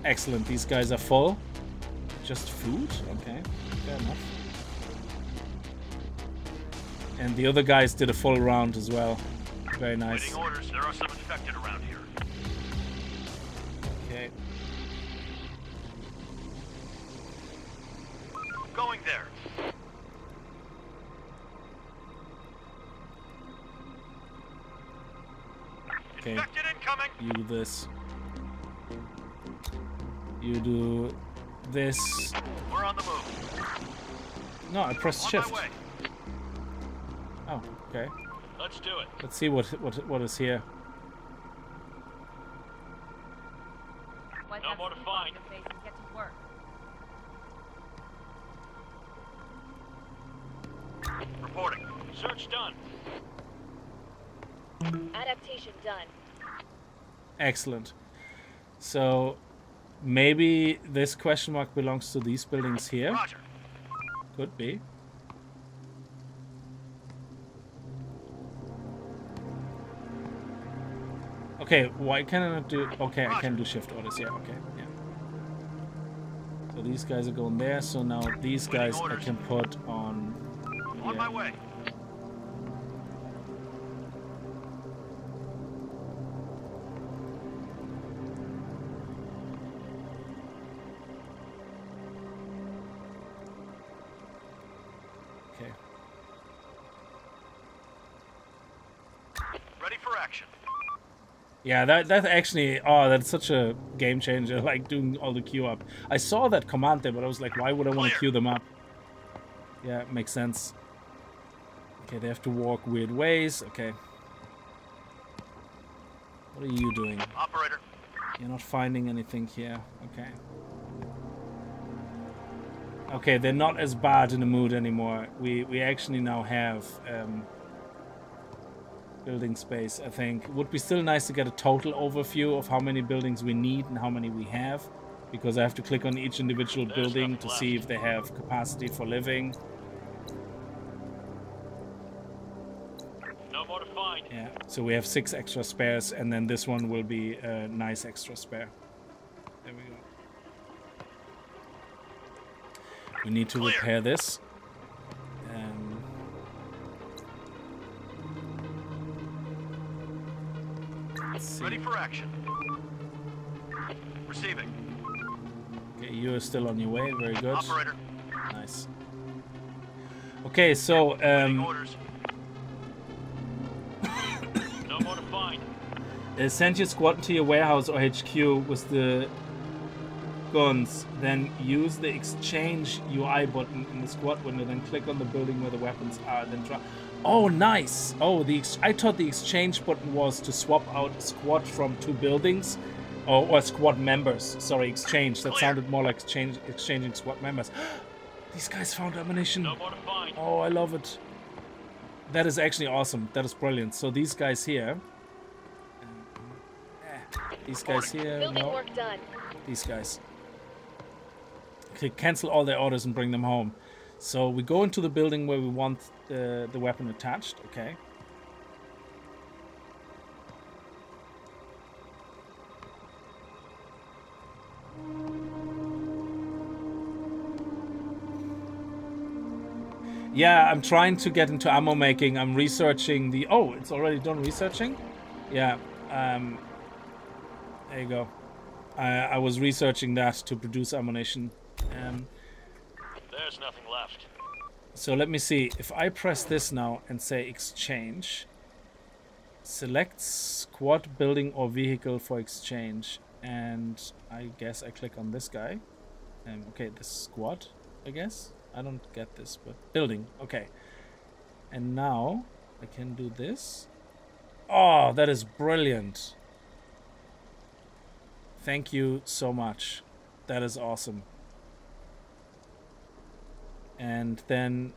Excellent. These guys are full. Just food? Okay, fair enough. And the other guys did a full round as well. Very nice. Orders. There are some infected around here. Okay. Going there. Okay. You do this. You do this. We're on the move. No, I pressed shift. My way. Okay. Let's do it. Let's see what what what is here. Wipe No more to find. your face and get to work. Reporting. Search done. Adaptation done. Excellent. So maybe this question mark belongs to these buildings here. Roger. Could be. Okay, why can I not do? Okay, I can do shift orders. Yeah, okay, yeah. So these guys are going there. So now these guys I can put on. On my way. Yeah, that that actually, oh, that's such a game changer. Like doing all the queue up. I saw that command there, but I was like, why would I want to queue them up? Yeah, makes sense. Okay, they have to walk weird ways. Okay. What are you doing? Operator. You're not finding anything here. Okay. Okay, they're not as bad in the mood anymore. We we actually now have um, building space, I think. Would be still nice to get a total overview of how many buildings we need and how many we have. Because I have to click on each individual There's building to left. see if they have capacity for living. No more to find. Yeah, so we have six extra spares, and then this one will be a nice extra spare. There we go. We need to Clear. repair this. See. Ready for action. Receiving. Okay, you are still on your way. Very good. Operator, Nice. Okay, so um, no more to find. uh, send your squad to your warehouse or HQ with the guns. Then use the exchange UI button in the squad window. Then click on the building where the weapons are. Then try. Oh, nice. Oh, the ex- I thought the exchange button was to swap out a squad from two buildings, or, or squad members. Sorry, exchange. That oh, Clear. sounded more like exchange exchanging squad members. These guys found ammunition. No more to find. Oh, I love it. That is actually awesome. That is brilliant. So these guys here. These guys here. Building No, work done. these guys. Okay, cancel all their orders and bring them home. So we go into the building where we want the, the weapon attached. Okay. Yeah, I'm trying to get into ammo making. I'm researching the. Oh, it's already done researching. Yeah. Um. There you go. I, I was researching that to produce ammunition. Um. There's nothing left. So let me see. If I press this now and say exchange, select squad building or vehicle for exchange, and I guess I click on this guy. Um, okay, this squad, I guess. I don't get this, but building. Okay. And now I can do this. Oh, that is brilliant. Thank you so much. That is awesome and then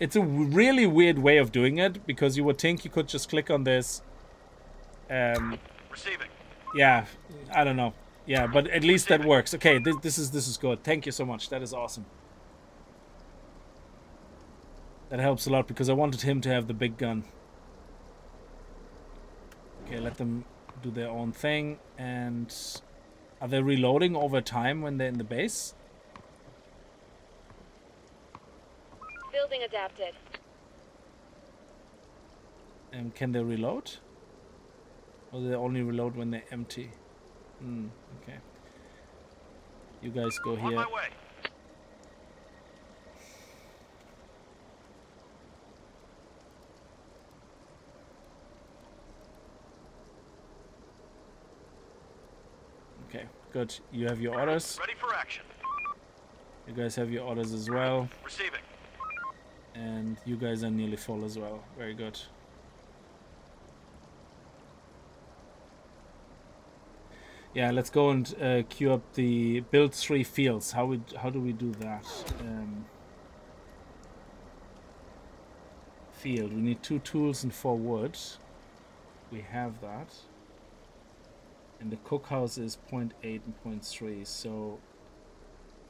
it's a really weird way of doing it because you would think you could just click on this um Receiving. yeah i don't know. Yeah but at least that works. Okay this, this is this is good. Thank you so much. That is awesome. That helps a lot because i wanted him to have the big gun. Okay let them do their own thing. And are they reloading over time when they're in the base Building adapted. Um, can they reload? Or they only reload when they're empty? Hmm, okay. You guys go On here. my way. Okay, good. You have your orders. Ready for action. You guys have your orders as well. Receiving. And you guys are nearly full as well. Very good. Yeah, let's go and uh, queue up the build three fields. How we how do we do that? Um, field. We need two tools and four wood. We have that. And the cookhouse is 0.8 and 0.3. So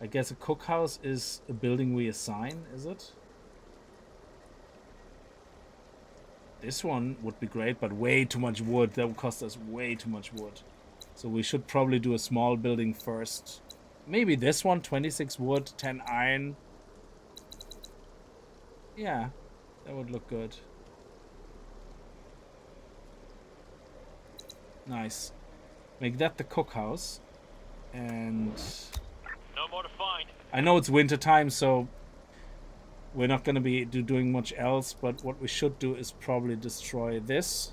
I guess a cookhouse is a building we assign, is it? This one would be great, but way too much wood. That would cost us way too much wood. So we should probably do a small building first. Maybe this one, 26 wood, 10 iron. Yeah, that would look good. Nice. Make that the cookhouse. And No more to find. I know it's winter time, so we're not going to be do, doing much else. But what we should do is probably destroy this,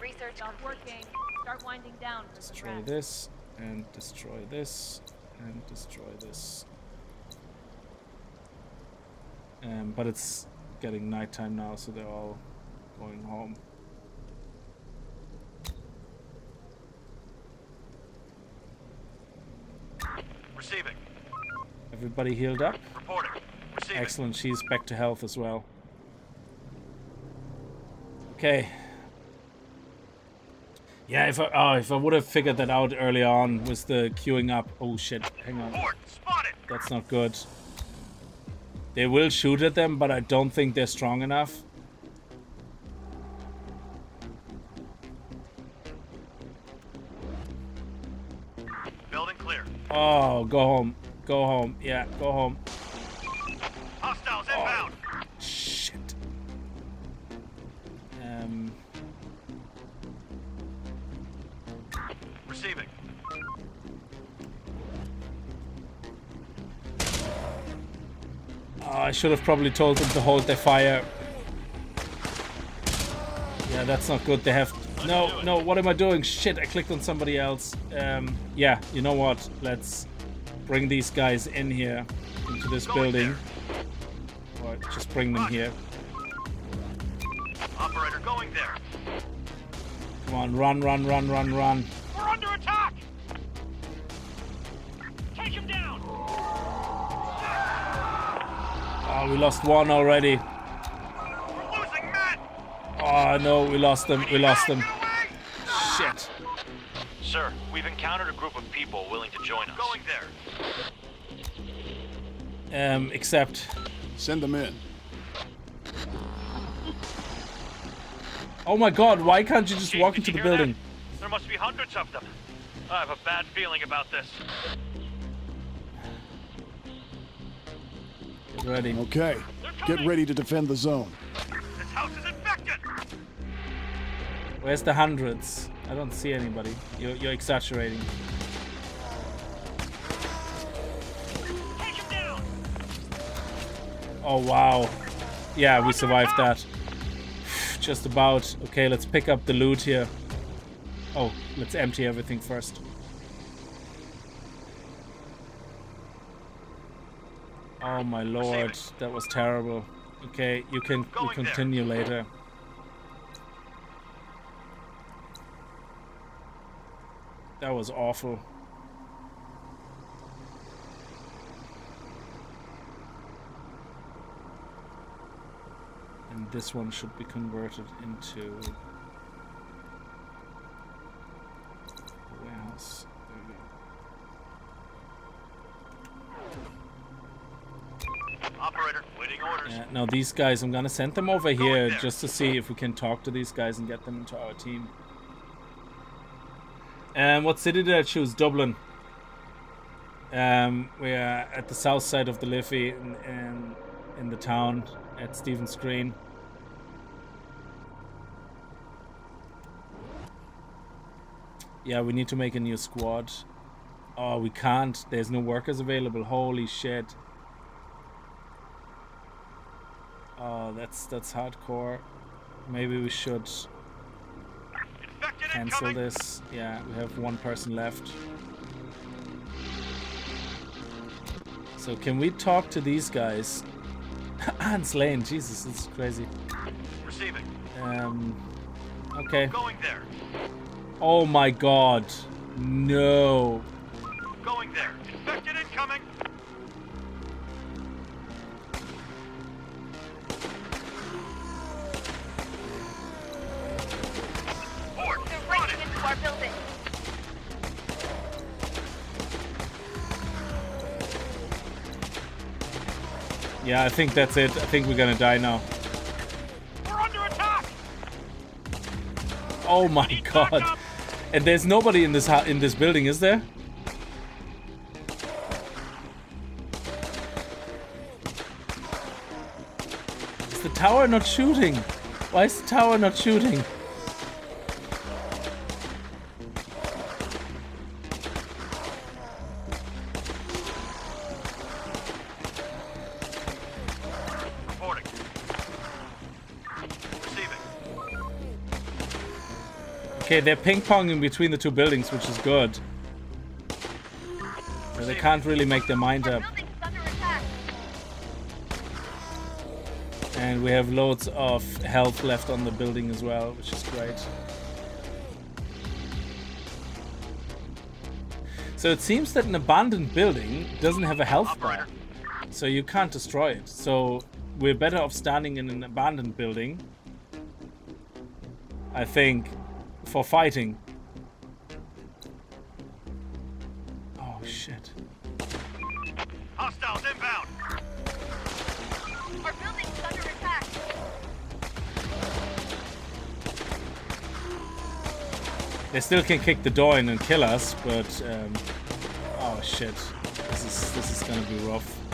Research Not working. Start winding down for destroy rest. this, and destroy this, and destroy this. Um, but it's getting nighttime now, so they're all going home. Receiving. Everybody healed up? Reporting. Excellent, she's back to health as well. Okay. Yeah, if I oh, if I would have figured that out early on with the queuing up. Oh shit, hang on. That's not good. They will shoot at them, but I don't think they're strong enough. Building clear. Oh, go home. Go home. Yeah, go home. I should have probably told them to hold their fire. Yeah, that's not good. They have... No, no, what am I doing? Shit, I clicked on somebody else. Um, yeah, you know what? Let's bring these guys in here, into this building. Or just bring them here. Operator going there. Come on, run, run, run, run, run. We're under attack! Take him down! Oh, we lost one already. We're losing men. Oh, no, we lost them. We lost them. Shit. Sir, we've encountered a group of people willing to join us. Going there. Um, except... Send them in. Oh my god, why can't you just Chief, walk into the building? that? There must be hundreds of them. I have a bad feeling about this. Get ready. Okay. Get ready to defend the zone. This house is infected. Where's the hundreds? I don't see anybody. You're, you're exaggerating. Take him down! Oh, wow. Yeah, we survived that. Just about. Okay, let's pick up the loot here. Oh, let's empty everything first. Oh my lord, that was terrible. Okay, you can you Going there. continue later. That was awful. And this one should be converted into now these guys, I'm gonna send them over here just to see if we can talk to these guys and get them into our team. And what city did I choose? Dublin. Um, we're at the south side of the Liffey in, in, in the town at Stephen's Green. Yeah, we need to make a new squad. Oh, we can't. There's no workers available. Holy shit. Oh, that's that's hardcore. Maybe we should cancel this. Yeah, we have one person left. So can we talk to these guys? Hans Lane, Jesus, this is crazy. Receiving. Um, okay. Going there. Oh my god. No. Yeah, I think that's it. I think we're gonna die now. We're under attack! Oh my Need god. And there's nobody in this in this building, is there? Is the tower not shooting? Why is the tower not shooting? Okay, they're ping-ponging between the two buildings, which is good. So they can't really make their mind up. building is under attack. And we have loads of health left on the building as well, which is great. So it seems that an abandoned building doesn't have a health bar. So you can't destroy it. So we're better off standing in an abandoned building. I think for fighting. Oh shit. Hostiles inbound. Our building's under attack. They still can kick the door in and kill us, but um, oh shit, this is this is gonna be rough.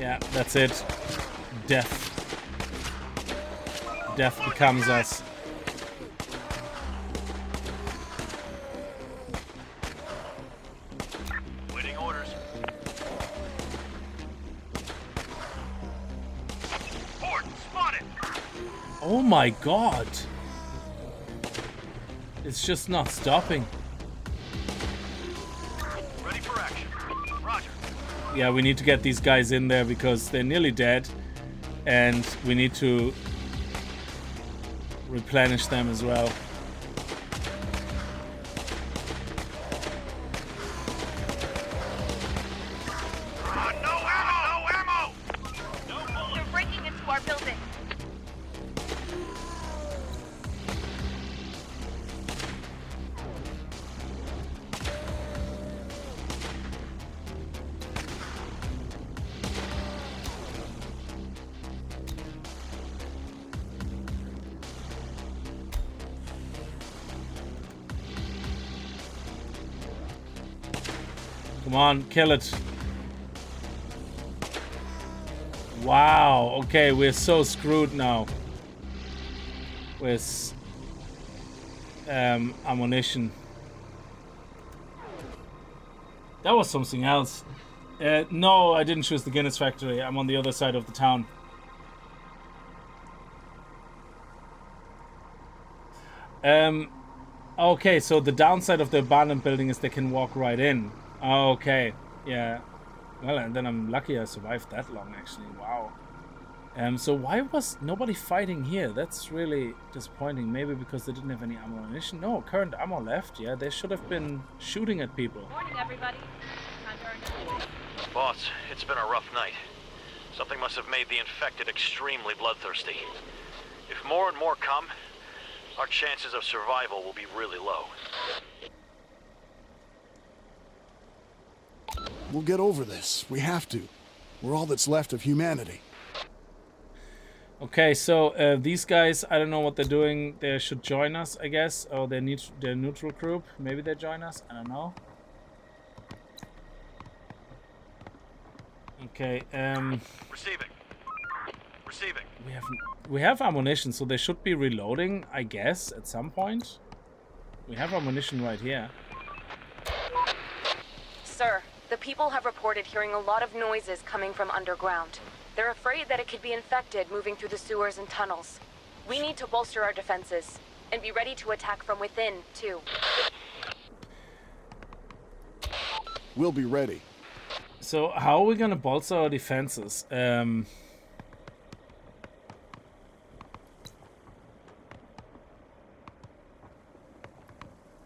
Yeah, that's it. Death. Death becomes us. Waiting orders. Port spotted. Oh my god! It's just not stopping. Yeah, we need to get these guys in there because they're nearly dead. And we need to replenish them as well. Come on, kill it. Wow, okay, we're so screwed now. With um, ammunition. That was something else. Uh, no, I didn't choose the Guinness factory. I'm on the other side of the town. Um, okay, so the downside of the abandoned building is they can walk right in. Okay, yeah. Well, and then I'm lucky I survived that long, actually. Wow. Um, so why was nobody fighting here? That's really disappointing. Maybe because they didn't have any ammunition. No, current ammo left. Yeah, they should have been shooting at people. Morning, everybody. Time to earn your Boss, it's been a rough night. Something must have made the infected extremely bloodthirsty. If more and more come, our chances of survival will be really low. We'll get over this. We have to. We're all that's left of humanity. Okay, so uh, these guys, I don't know what they're doing. They should join us, I guess. Oh, they're, neut- they're neutral group. Maybe they join us. I don't know. Okay, um, Receiving. Receiving. we have we have ammunition, so they should be reloading, I guess, at some point. We have ammunition right here. Sir, the people have reported hearing a lot of noises coming from underground. They're afraid that it could be infected moving through the sewers and tunnels. We need to bolster our defenses and be ready to attack from within, too. We'll be ready. So how are we gonna bolster our defenses? Um,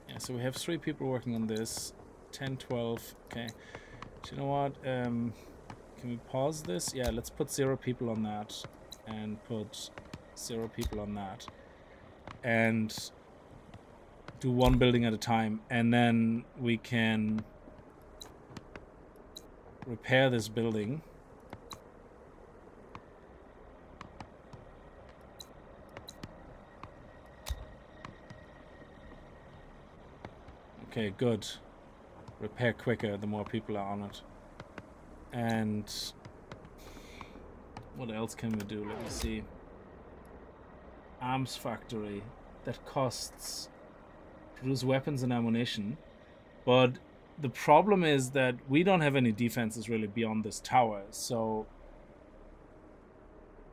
yeah, so we have three people working on this. 10, 12. Okay. Do you know what? Um, can we pause this? Yeah, let's put zero people on that, and put zero people on that, and do one building at a time, and then we can repair this building. Okay, good. Repair quicker the more people are on it. And what else can we do? Let me see. Arms factory that costs produce weapons and ammunition, but the problem is that we don't have any defenses really beyond this tower, so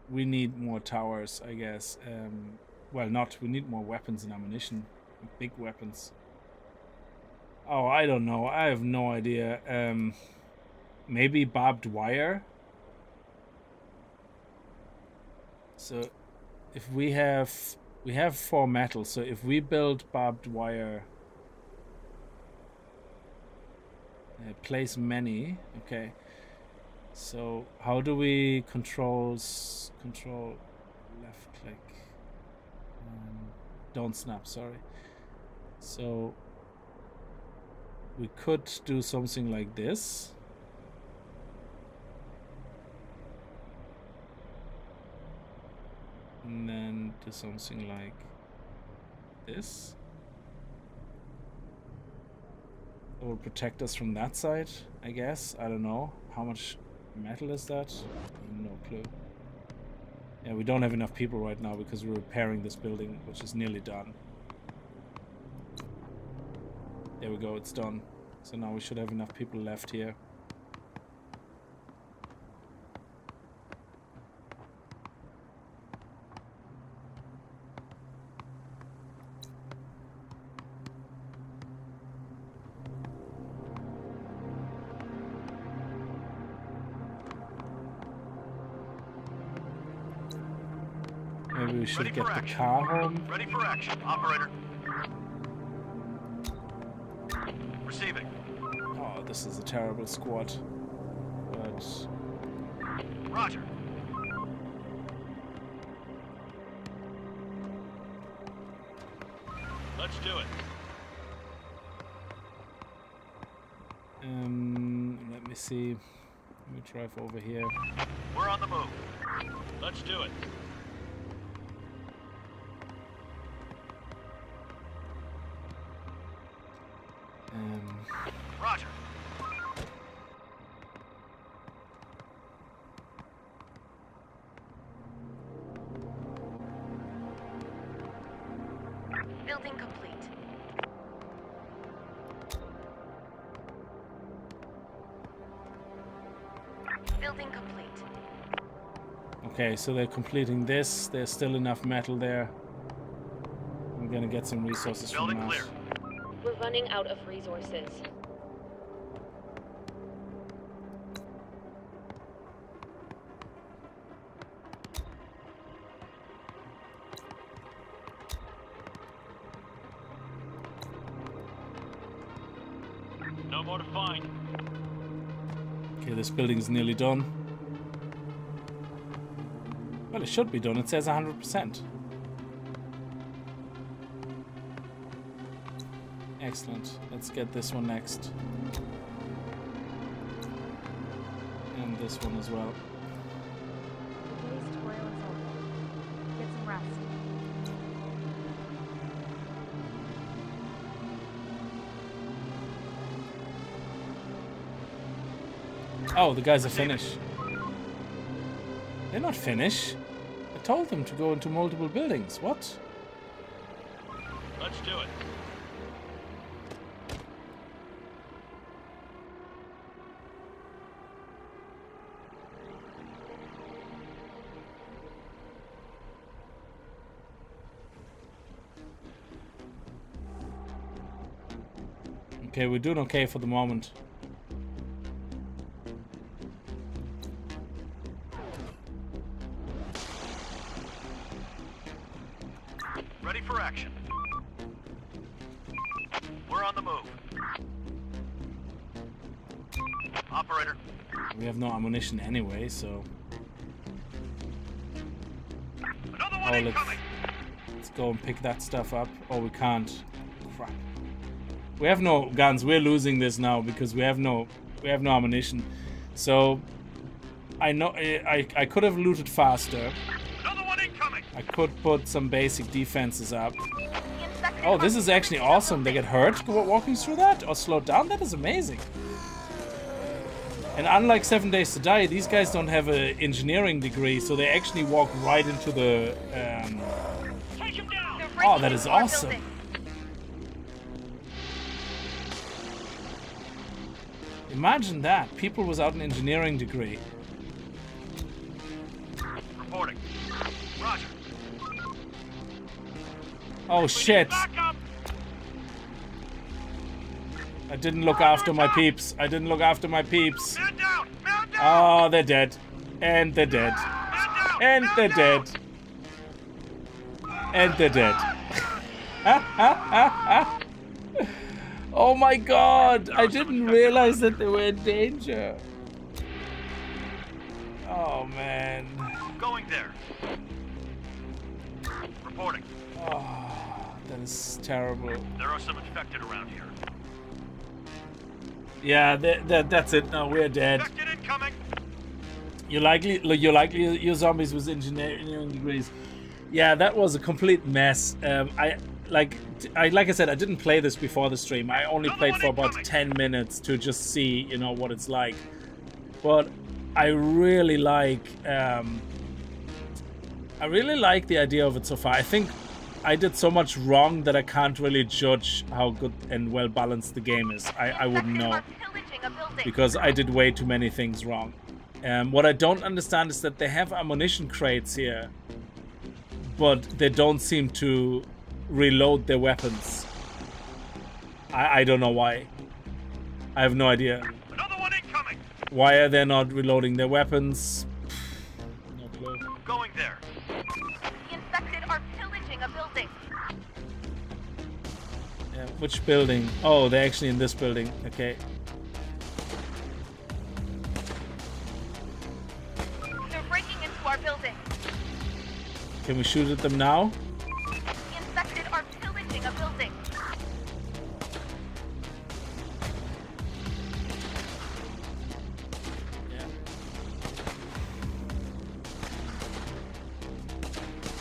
we need more towers, I guess. Um, well, not. We need more weapons and ammunition, big weapons. Oh, I don't know. I have no idea. Um, maybe barbed wire. So, if we have we have four metal, so if we build barbed wire, uh, place many. Okay. So how do we control s- control left click? Um, don't snap. Sorry. So we could do something like this. And then do something like this. That will protect us from that side, I guess. I don't know. How much metal is that? No clue. Yeah, we don't have enough people right now because we're repairing this building, which is nearly done. There we go, it's done. So now we should have enough people left here. Maybe we should Ready get the car home. Ready for action, operator. This is a terrible squad. But Roger. Let's do it. um, let me see. Let me drive over here. We're on the move. Let's do it. Okay, so they're completing this. There's still enough metal there. I'm gonna get some resources from Building that. clear. We're running out of resources. No more to find. Okay, this building's nearly done. Should be done. It says 100%. Excellent. Let's get this one next. And this one as well. Oh, the guys are finished. They're not finished. Told them to go into multiple buildings. What? Let's do it. Okay, we're doing okay for the moment. Have no ammunition anyway, so Another one Oh, look. incoming. let's go and pick that stuff up. Oh, we can't. Crap. We have no guns. We're losing this now because we have no we have no ammunition. So I know I I could have looted faster. Another one incoming. I could put some basic defenses up. Oh, this is actually awesome. They get hurt wa- walking through that or slowed down. That is amazing. And unlike Seven Days to Die, these guys don't have an engineering degree, so they actually walk right into the. Um, Take him down! They're Oh, breaking that into is our awesome. imagine that people without an engineering degree. Reporting. Roger. Oh shit! I didn't look after my peeps. I didn't look after my peeps. Oh, they're dead, and they're dead, and they're dead. And they're dead. oh my god! I didn't realize that they were in danger. Oh man. Going there. Reporting. Oh, that is terrible. There are some infected around here. Yeah, that, that that's it. No, we're dead. Infected incoming. You likely you're likely your zombies with engineering degrees. Yeah, that was a complete mess. Um, I like I like I said I didn't play this before the stream. I only played for about 10 minutes to just see, you know, what it's like. But I really like um, I really like the idea of it so far. I think I did so much wrong that I can't really judge how good and well balanced the game is. I, I wouldn't know because I did way too many things wrong. Um, what I don't understand is that they have ammunition crates here, but they don't seem to reload their weapons. I, I don't know why. I have no idea. Another one incoming. Why are they not reloading their weapons? No clue. Going there. The infected are pillaging a building. Yeah, which building? Oh, they're actually in this building. Okay. Can we shoot at them now? The infected are pillaging a building.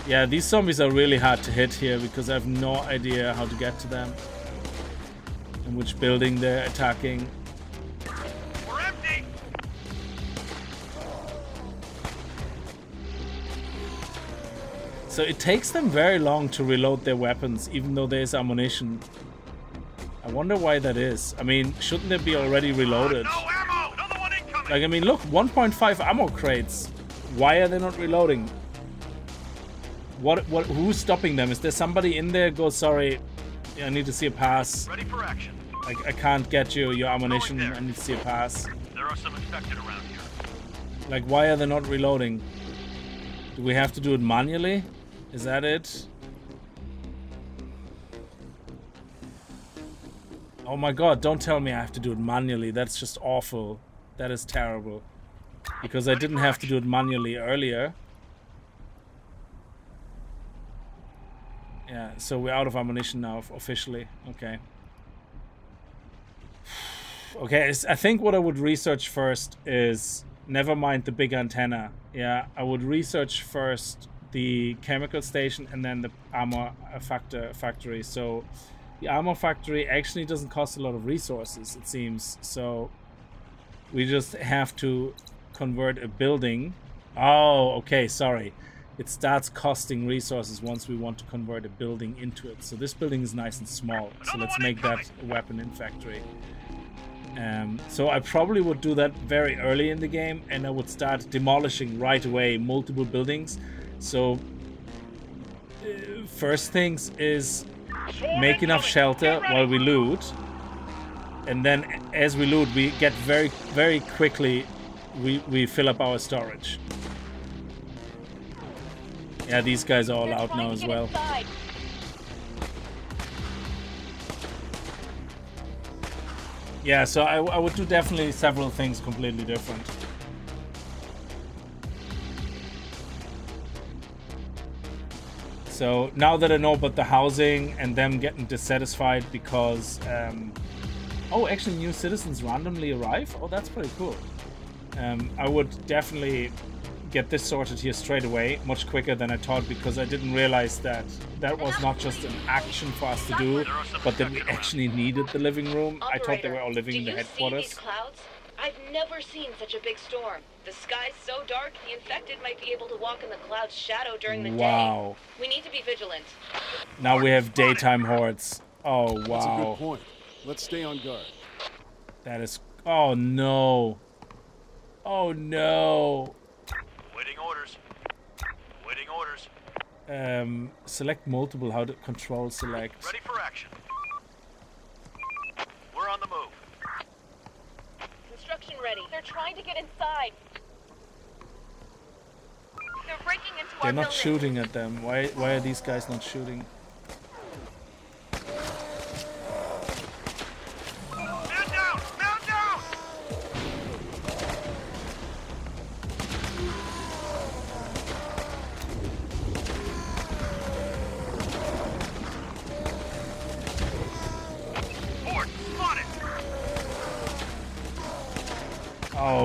Yeah, these zombies are really hard to hit here because I have no idea how to get to them. And which building they're attacking. So it takes them very long to reload their weapons, even though there's ammunition. I wonder why that is. I mean, shouldn't they be already reloaded? No ammo. Another one incoming. Like, I mean, look, 1.5 ammo crates. Why are they not reloading? What, what, who's stopping them? Is there somebody in there? Go, sorry, I need to see a pass. Ready for action. I, I can't get you your ammunition. I need to see a pass. There are some infected around here. Like, why are they not reloading? Do we have to do it manually? Is that it? Oh my god, don't tell me I have to do it manually. That's just awful. That is terrible. Because I didn't have to do it manually earlier. Yeah, so we're out of ammunition now, officially. Okay. Okay, I think what I would research first is never mind the big antenna. Yeah, I would research first the chemical station and then the armor factor factory. So the armor factory actually doesn't cost a lot of resources, it seems. So we just have to convert a building. Oh, okay, sorry. It starts costing resources once we want to convert a building into it. So this building is nice and small. So let's make that a weapon in factory. Um, so I probably would do that very early in the game, and I would start demolishing right away multiple buildings. So uh, first things is make enough shelter while we loot, and then as we loot, we get very very quickly we we fill up our storage. Yeah, these guys are all out now as well. inside. Yeah, so I, I would do definitely several things completely different. So now that I know about the housing and them getting dissatisfied because, um, oh, actually, new citizens randomly arrive. Oh, that's pretty cool. Um, I would definitely get this sorted here straight away, much quicker than I thought, because I didn't realize that that was not just an action for us to do, but that we actually needed the living room. I thought they were all living in the headquarters. See these clouds? I've never seen such a big storm. The sky's so dark, the infected might be able to walk in the cloud's shadow during the Wow. day. We need to be vigilant. Now we have daytime hordes. Oh wow. That's a wow, good point. Let's stay on guard. that is. Oh no. Oh no. Waiting orders. Waiting orders. Um, select multiple. How to control select? Ready for action. We're on the move. Construction ready. They're trying to get inside. They're breaking into They're not shooting at them. Why why are these guys not shooting?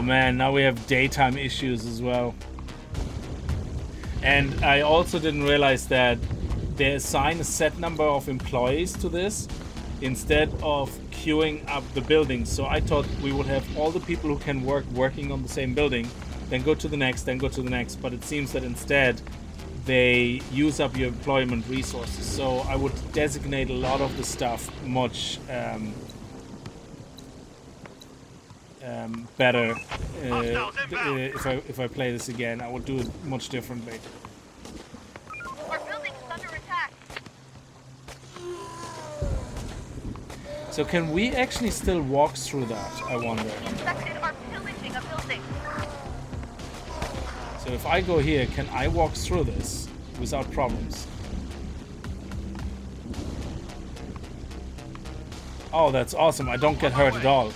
Man, now we have daytime issues as well. And I also didn't realize that they assign a set number of employees to this instead of queuing up the buildings. So I thought we would have all the people who can work working on the same building, then go to the next, then go to the next. But it seems that instead they use up your employment resources. So I would designate a lot of the stuff much um, um, better uh, uh, if I if I play this again. I would do it much differently. Our building's under attack. So can we actually still walk through that? I wonder. The infected are pillaging a building. So if I go here, can I walk through this without problems? Oh, that's awesome. I don't get hurt at all.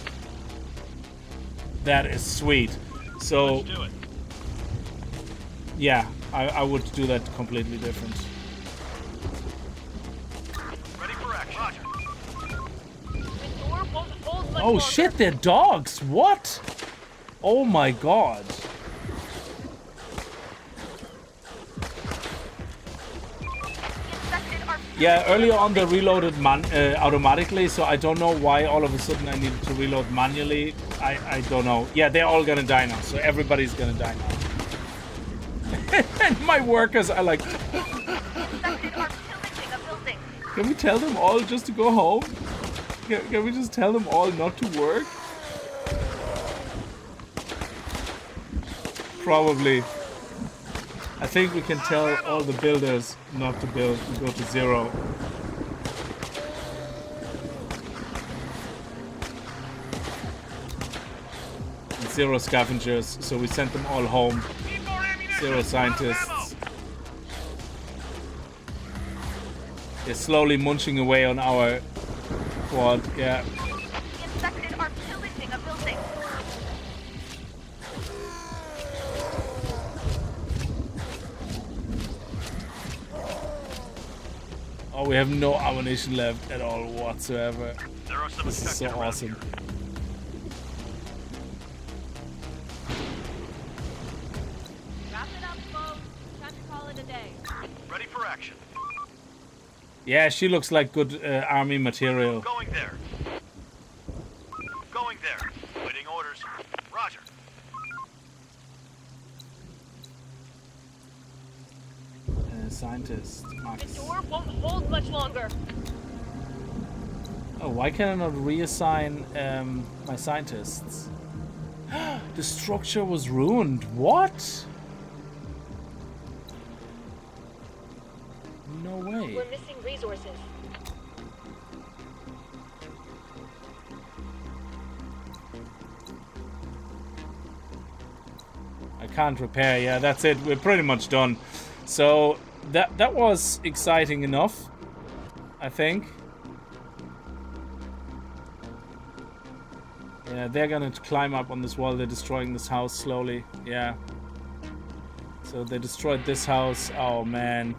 That is sweet. So, Let's do it. yeah, I, I would do that completely different. Ready for action. Roger. The door won't hold Oh longer. shit, they're dogs! What? Oh my god. The infected are Yeah, earlier on they reloaded man uh, automatically, so I don't know why all of a sudden I needed to reload manually. I, I don't know. Yeah, they're all gonna die now, so everybody's gonna die now. and my workers are like, can we tell them all just to go home? Can, can we just tell them all not to work? Probably. I think we can tell all the builders not to build, to go to zero. Zero scavengers, so we sent them all home. Zero scientists. They're slowly munching away on our quad. Yeah. Oh, we have no ammunition left at all whatsoever. This is so awesome. here. Ready. Yeah, she looks like good uh, army material. Going there. Going there. Waiting orders. Roger. Uh, scientist, The door won't hold much longer. Oh, why can I not reassign um, my scientists? the structure was ruined. What? No way. We're missing resources. I can't repair. Yeah, that's it. We're pretty much done. So that that was exciting enough, I think. Yeah, they're gonna climb up on this wall. They're destroying this house slowly. Yeah. So they destroyed this house. Oh man.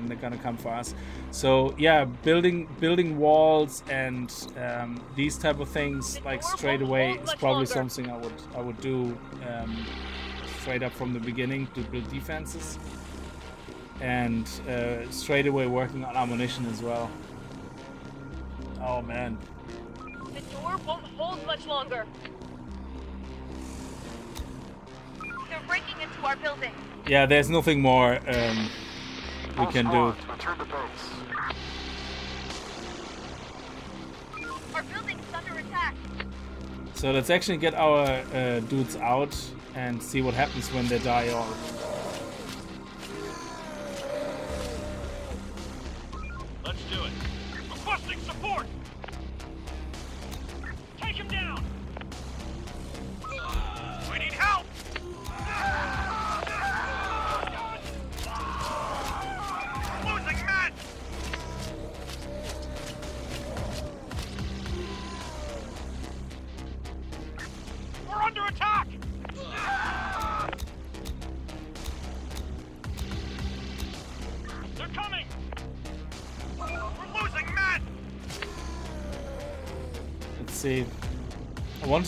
And they're gonna come for us. So yeah, building building walls and um, these type of things like straight away is probably something I would I would do um, straight up from the beginning to build defenses, and uh, straight away working on ammunition as well. Oh man, The door won't hold much longer. They're breaking into our building. yeah, there's nothing more um, we can do. Return to base. Our building's under attack. So let's actually get our uh, dudes out and see what happens when they die all.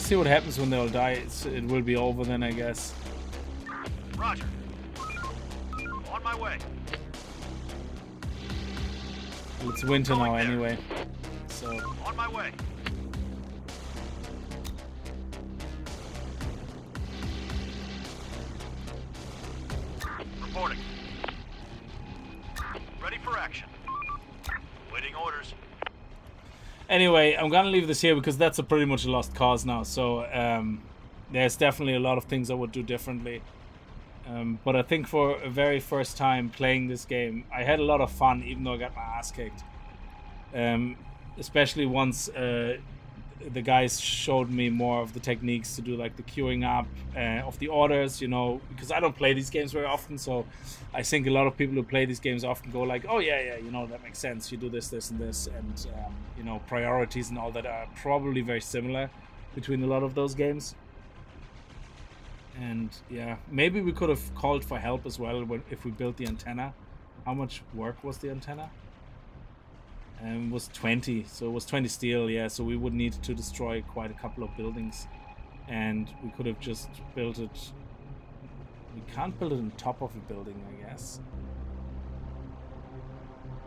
To see what happens when they all die. It's, it will be over then, I guess. Roger. On my way. It's winter now anyway. I'm gonna leave this here because that's a pretty much a lost cause now. So, um, there's definitely a lot of things I would do differently. Um, but I think for a very first time playing this game, I had a lot of fun, even though I got my ass kicked. Um, especially once uh, the guys showed me more of the techniques to do like the queuing up uh, of the orders, you know, because I don't play these games very often. So I think a lot of people who play these games often go like, oh yeah, yeah, you know, that makes sense. You do this, this, and this, and um, you know, priorities and all that are probably very similar between a lot of those games. And yeah, maybe we could have called for help as well when, if we built the antenna. How much work was the antenna? Um, was 20, so it was 20 steel, yeah. So we would need to destroy quite a couple of buildings, and we could have just built it. We can't build it on top of a building, I guess.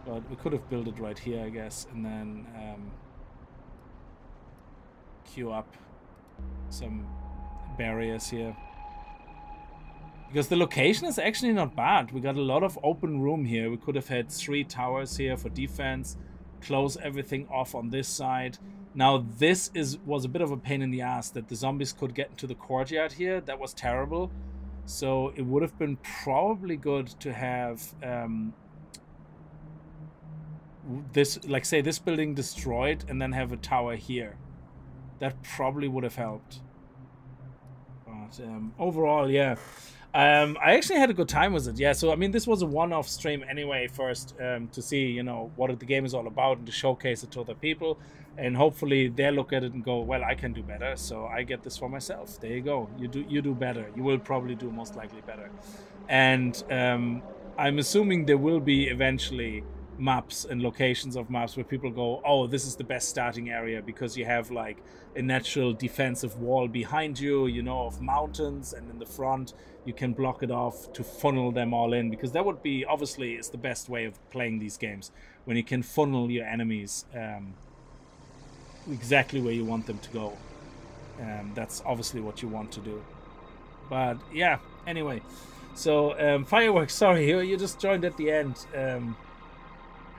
But we could have built it right here, I guess, and then um, queue up some barriers here. Because the location is actually not bad. We got a lot of open room here. We could have had three towers here for defense, close everything off on this side. Now this is was a bit of a pain in the ass that the zombies could get into the courtyard here. That was terrible. So it would have been probably good to have um, this, like say this building destroyed and then have a tower here. That probably would have helped. But um, overall, yeah. Um, I actually had a good time with it. Yeah, so I mean, this was a one-off stream anyway. First, um, to see you know what the game is all about and to showcase it to other people, and hopefully they look at it and go, "Well, I can do better." So I get this for myself. There you go. You do you do better. You will probably do most likely better. And um, I'm assuming there will be eventually maps and locations of maps where people go, oh, this is the best starting area because you have like a natural defensive wall behind you, you know, of mountains, and in the front you can block it off to funnel them all in because that would be obviously is the best way of playing these games when you can funnel your enemies um, exactly where you want them to go. Um, that's obviously what you want to do. But yeah, anyway. So um, fireworks. Sorry, you, just joined at the end. Um,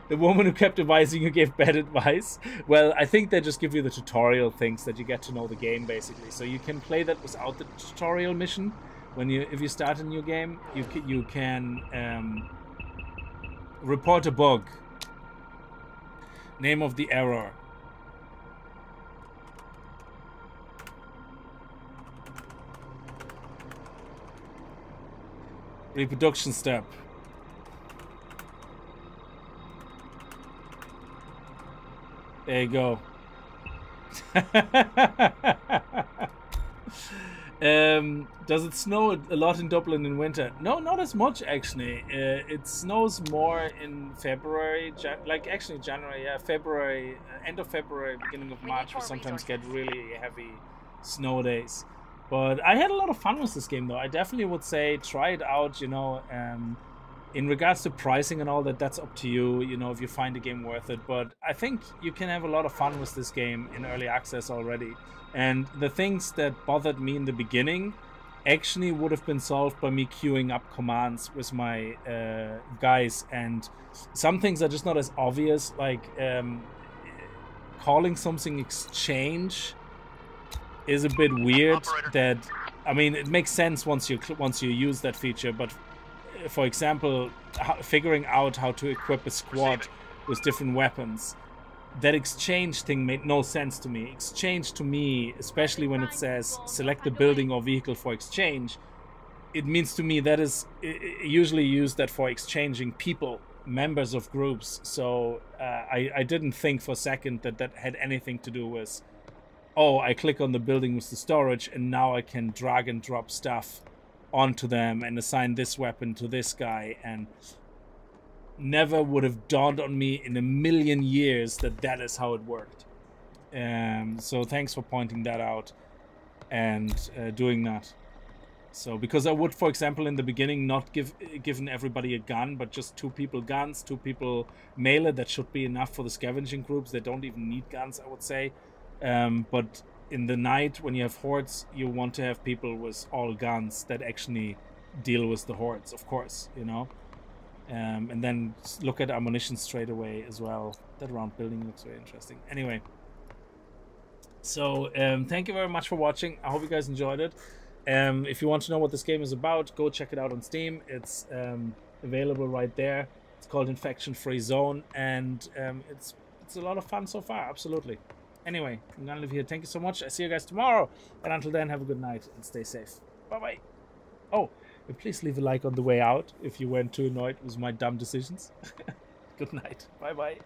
the woman who kept advising you gave bad advice. Well, I think they just give you the tutorial things that you get to know the game basically. So you can play that without the tutorial mission. When you if you start a new game, you ca- you can um, report a bug. Name of the error. Reproduction step. There you go. um, does it snow a lot in Dublin in winter? No, not as much actually. Uh, it snows more in February, Jan- like actually January, yeah, February, uh, end of February, beginning of March. We sometimes get really heavy snow days. But I had a lot of fun with this game though. I definitely would say try it out. You know, um, in regards to pricing and all that, that's up to you. You know, if you find the game worth it. But I think you can have a lot of fun with this game in early access already. And the things that bothered me in the beginning actually would have been solved by me queuing up commands with my uh, guys. And some things are just not as obvious, like um, calling something exchange is a bit weird. Operator. That I mean, it makes sense once you once you use that feature, but for example, figuring out how to equip a squad with different weapons. That exchange thing made no sense to me. Exchange to me, especially when it says select the building or vehicle for exchange, it means to me that is usually used that for exchanging people, members of groups. So uh, I, I didn't think for a second that that had anything to do with, oh, I click on the building with the storage and now I can drag and drop stuff onto them and assign this weapon to this guy and never would have dawned on me in a million years that that is how it worked Um, so thanks for pointing that out and uh, doing that. So because I would, for example, in the beginning not give given everybody a gun, but just two people guns, two people melee. That should be enough for the scavenging groups. They don't even need guns, I would say. Um, but in the night, when you have hordes, you want to have people with all guns that actually deal with the hordes, of course, you know. Um, and then look at ammunition straight away as well. That round building looks very interesting. Anyway, so um, thank you very much for watching. I hope you guys enjoyed it. Um, if you want to know what this game is about, go check it out on Steam. It's um, available right there. It's called Infection Free Zone, and um, it's it's a lot of fun so far. Absolutely. Anyway, I'm gonna leave here. Thank you so much. I see you guys tomorrow, and until then, have a good night and stay safe. Bye bye. Oh, and please leave a like on the way out if you weren't too annoyed with my dumb decisions. good night. Bye bye.